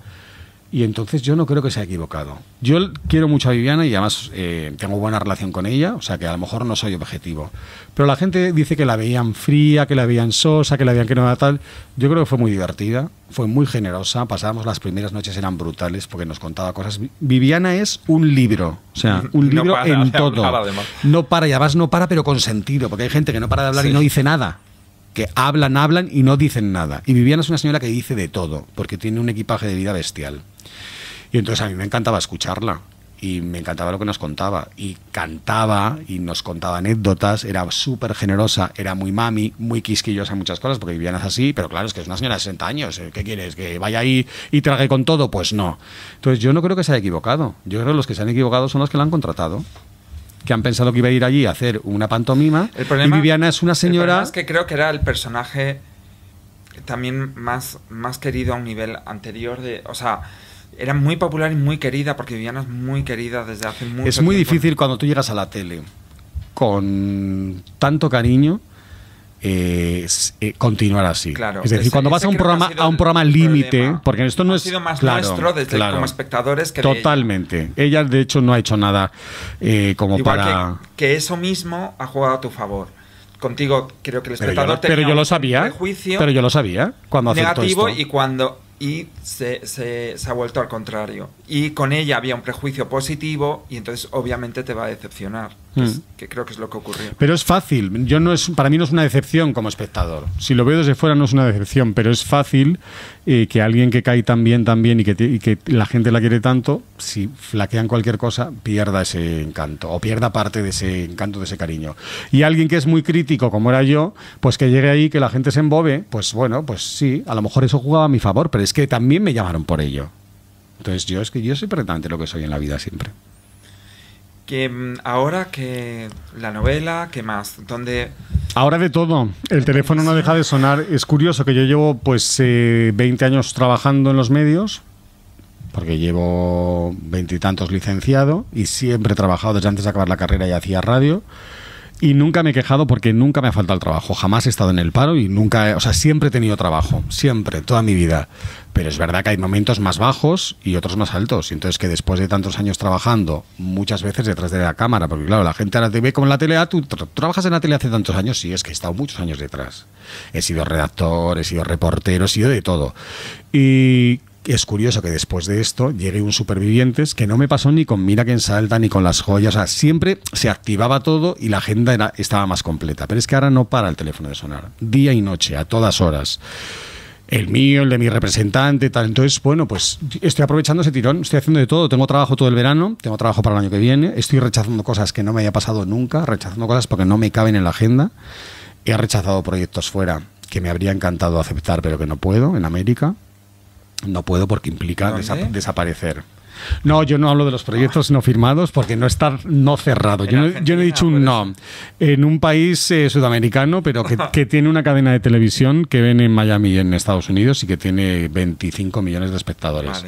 Y entonces yo no creo que se haya equivocado. Yo quiero mucho a Viviana y además eh, tengo buena relación con ella, o sea que a lo mejor no soy objetivo. Pero la gente dice que la veían fría, que la veían sosa, que la veían que no era tal. Yo creo que fue muy divertida, fue muy generosa. Pasábamos las primeras noches, eran brutales porque nos contaba cosas. Viviana es un libro, o sea, un libro en todo. no para, y además no para, pero con sentido, porque hay gente que no para de hablar y no dice nada que hablan, hablan y no dicen nada. Y Viviana es una señora que dice de todo, porque tiene un equipaje de vida bestial. Y entonces a mí me encantaba escucharla y me encantaba lo que nos contaba. Y cantaba y nos contaba anécdotas, era súper generosa, era muy mami, muy quisquillosa en muchas cosas, porque Viviana es así, pero claro, es que es una señora de 60 años. ¿eh? ¿Qué quieres? ¿Que vaya ahí y trague con todo? Pues no. Entonces yo no creo que se haya equivocado. Yo creo que los que se han equivocado son los que la han contratado que han pensado que iba a ir allí a hacer una pantomima. y Viviana es una señora. El que creo que era el personaje también más, más querido a un nivel anterior de. O sea, era muy popular y muy querida, porque Viviana es muy querida desde hace mucho Es muy difícil cuando tú llegas a la tele con tanto cariño eh, continuar así. Claro, es decir, cuando vas a un programa a un programa límite, porque esto no ha es sido más nuestro desde como espectadores que totalmente. ella. de hecho no ha hecho nada eh, como para que, eso mismo ha jugado a tu favor. Contigo creo que el espectador pero yo, pero yo lo sabía, pero yo lo sabía cuando negativo y cuando y se, se, ha vuelto al contrario. Y con ella había un prejuicio positivo y entonces obviamente te va a decepcionar, mm. que, creo que es lo que ocurrió. Pero es fácil, yo no es, para mí no es una decepción como espectador. Si lo veo desde fuera no es una decepción, pero es fácil eh, que alguien que cae tan bien, tan bien y que, y que la gente la quiere tanto, si flaquean cualquier cosa, pierda ese encanto o pierda parte de ese encanto, de ese cariño. Y alguien que es muy crítico, como era yo, pues que llegue ahí, que la gente se embobe, pues bueno, pues sí, a lo mejor eso jugaba a mi favor, pero es que también me llamaron por ello. Entonces yo es que yo soy perfectamente lo que soy en la vida siempre. Que mm, ahora que la novela, ¿qué más? ¿Dónde...? Ahora de todo. El teléfono no deja de sonar. Es curioso que yo llevo pues 20 eh, años trabajando en los medios, porque llevo veintitantos licenciado y siempre he trabajado desde antes de acabar la carrera y hacía radio. Y nunca me he quejado porque nunca me ha faltado el trabajo. Jamás he estado en el paro y nunca, o sea, siempre he tenido trabajo. Siempre, toda mi vida. Pero es verdad que hay momentos más bajos y otros más altos. Y entonces que después de tantos años trabajando, muchas veces detrás de la cámara, porque claro, la gente ahora te ve como en la tele, ah, ¿tú trabajas en la tele hace tantos años? Sí, es que he estado muchos años detrás. He sido redactor, he sido reportero, he sido de todo. Y es curioso que después de esto llegue un Supervivientes que no me pasó ni con Mira en salta ni con las joyas. O sea, siempre se activaba todo y la agenda estaba más completa. Pero es que ahora no para el teléfono de sonar. Día y noche, a todas horas el mío, el de mi representante, tal. Entonces, bueno, pues estoy aprovechando ese tirón, estoy haciendo de todo. Tengo trabajo todo el verano, tengo trabajo para el año que viene, estoy rechazando cosas que no me haya pasado nunca, rechazando cosas porque no me caben en la agenda. He rechazado proyectos fuera que me habría encantado aceptar, pero que no puedo, en América. No puedo porque implica desaparecer. No, yo no hablo de los proyectos no firmados porque no está no cerrado. Yo no, he dicho un no. En un país eh, sudamericano, pero que, tiene una cadena de televisión que ven en Miami y en Estados Unidos y que tiene 25 millones de espectadores.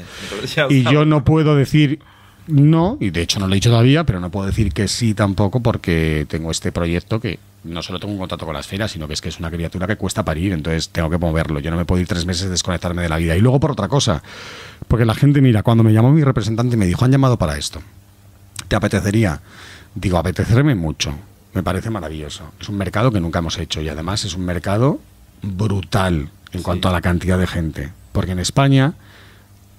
y yo no puedo decir no, y de hecho no lo he dicho todavía, pero no puedo decir que sí tampoco porque tengo este proyecto que no solo tengo un contacto con la esfera, sino que es que es una criatura que cuesta parir, entonces tengo que moverlo. Yo no me puedo ir tres meses desconectarme de la vida. Y luego por otra cosa, porque la gente, mira, cuando me llamó mi representante me dijo, han llamado para esto. ¿Te apetecería? Digo, apetecerme mucho. Me parece maravilloso. Es un mercado que nunca hemos hecho y además es un mercado brutal en cuanto a la cantidad de gente. Porque en España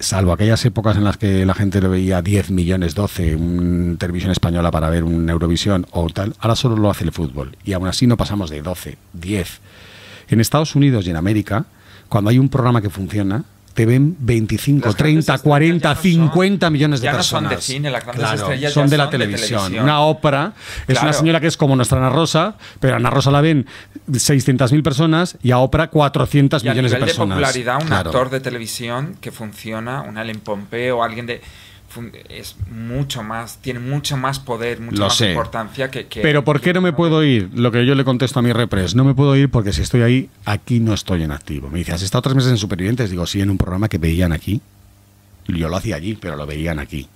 salvo aquellas épocas en las que la gente lo veía 10 millones, 12, en televisión española para ver un Eurovisión o tal, ahora solo lo hace el fútbol. Y aún así no pasamos de 12, 10. En Estados Unidos y en América, cuando hay un programa que funciona, te ven 25, 30, 40, 50 millones de ya personas. No son de cine, las grandes estrellas son, de, la televisión. Una ópera es una señora que es como nuestra Ana Rosa, pero Ana Rosa la ven 600.000 personas y a ópera 400 millones de personas. de popularidad, un actor de televisión que funciona, un Ellen Pompeo o alguien de es mucho más, tiene mucho más poder, mucha más importancia que, Pero ¿por qué no me puedo ir? Lo que yo le contesto a mi repres, no me puedo ir porque si estoy ahí, aquí no estoy en activo. Me dice, ¿has estado tres meses en Supervivientes? Digo, sí, en un programa que veían aquí. Yo lo hacía allí, pero lo veían aquí.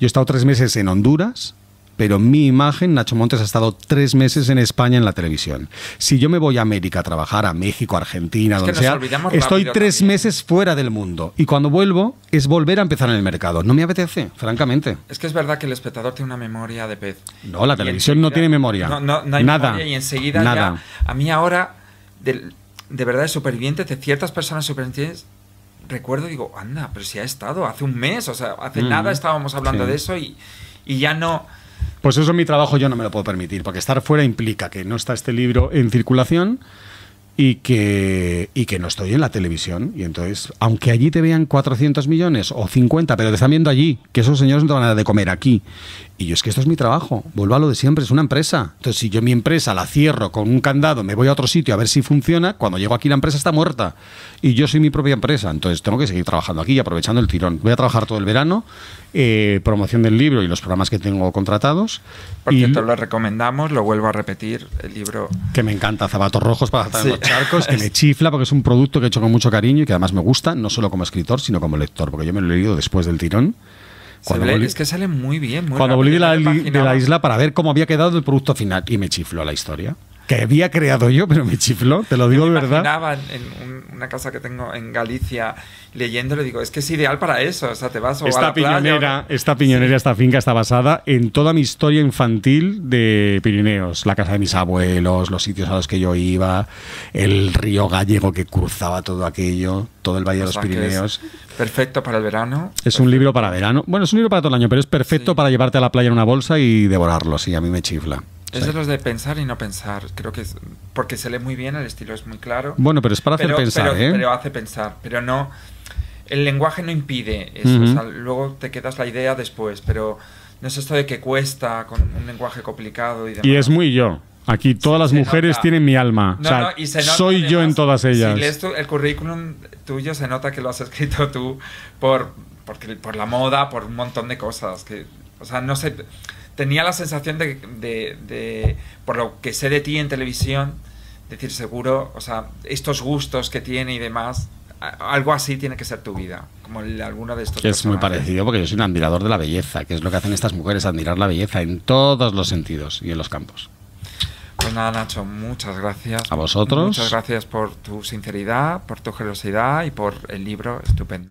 Yo he estado tres meses en Honduras, pero mi imagen, Nacho Montes ha estado tres meses en España en la televisión. Si yo me voy a América a trabajar, a México, Argentina, donde sea, estoy tres meses fuera del mundo. Y cuando vuelvo, es volver a empezar en el mercado. No me apetece, francamente. Es que es verdad que el espectador tiene una memoria de pez. No, la televisión no tiene memoria. No, no, hay nada. Memoria y enseguida nada. a mí ahora, de, de verdad, de supervivientes, de ciertas personas supervivientes, recuerdo y digo, anda, pero si ha estado hace un mes, o sea, hace nada estábamos hablando de eso y, y ya no pues eso en mi trabajo yo no me lo puedo permitir, porque estar fuera implica que no está este libro en circulación y que, y que no estoy en la televisión. Y entonces, aunque allí te vean 400 millones o 50, pero te están viendo allí, que esos señores no te van a dar de comer aquí. Y yo es que esto es mi trabajo, vuelvo a lo de siempre, es una empresa. Entonces, si yo mi empresa la cierro con un candado, me voy a otro sitio a ver si funciona, cuando llego aquí la empresa está muerta. Y yo soy mi propia empresa, entonces tengo que seguir trabajando aquí y aprovechando el tirón. Voy a trabajar todo el verano, eh, promoción del libro y los programas que tengo contratados. Porque y, te lo recomendamos, lo vuelvo a repetir, el libro... Que me encanta, Zapatos Rojos para saltar los charcos, que me chifla porque es un producto que he hecho con mucho cariño y que además me gusta, no solo como escritor, sino como lector, porque yo me lo he leído después del tirón es que sale muy bien. cuando volví de la, de la, isla para ver cómo había quedado el producto final y me chifló la historia que había creado yo, pero me chifló, te lo digo de verdad. imaginaba en, una casa que tengo en Galicia leyéndolo, digo, es que es ideal para eso, o sea, te vas a esta la piñonera, Esta piñonera, esta finca está basada en toda mi historia infantil de Pirineos, la casa de mis abuelos, los sitios a los que yo iba, el río gallego que cruzaba todo aquello, todo el Valle de los Pirineos. Perfecto para el verano. Es un libro para verano. Bueno, es un libro para todo el año, pero es perfecto para llevarte a la playa en una bolsa y devorarlo, sí, a mí me chifla. Es de los de pensar y no pensar. Creo que es. Porque se lee muy bien, el estilo es muy claro. Bueno, pero es para hacer pensar, pero, ¿eh? Pero hace pensar. Pero no. El lenguaje no impide eso. luego te quedas la idea después. Pero no es esto de que cuesta con un lenguaje complicado y demás. Y es muy yo. Aquí todas las mujeres tienen mi alma. o sea, soy yo en todas ellas. Si lees el currículum tuyo, se nota que lo has escrito tú por, porque, por la moda, por un montón de cosas. Que, o sea, no sé tenía la sensación de, de, por lo que sé de ti en televisión, decir seguro, o sea, estos gustos que tiene y demás, algo así tiene que ser tu vida, como alguno de estos. Es muy parecido porque yo soy un admirador de la belleza, que es lo que hacen estas mujeres, admirar la belleza en todos los sentidos y en los campos. Pues nada, Nacho, muchas gracias. A vosotros. Muchas gracias por tu sinceridad, por tu generosidad y por el libro estupendo.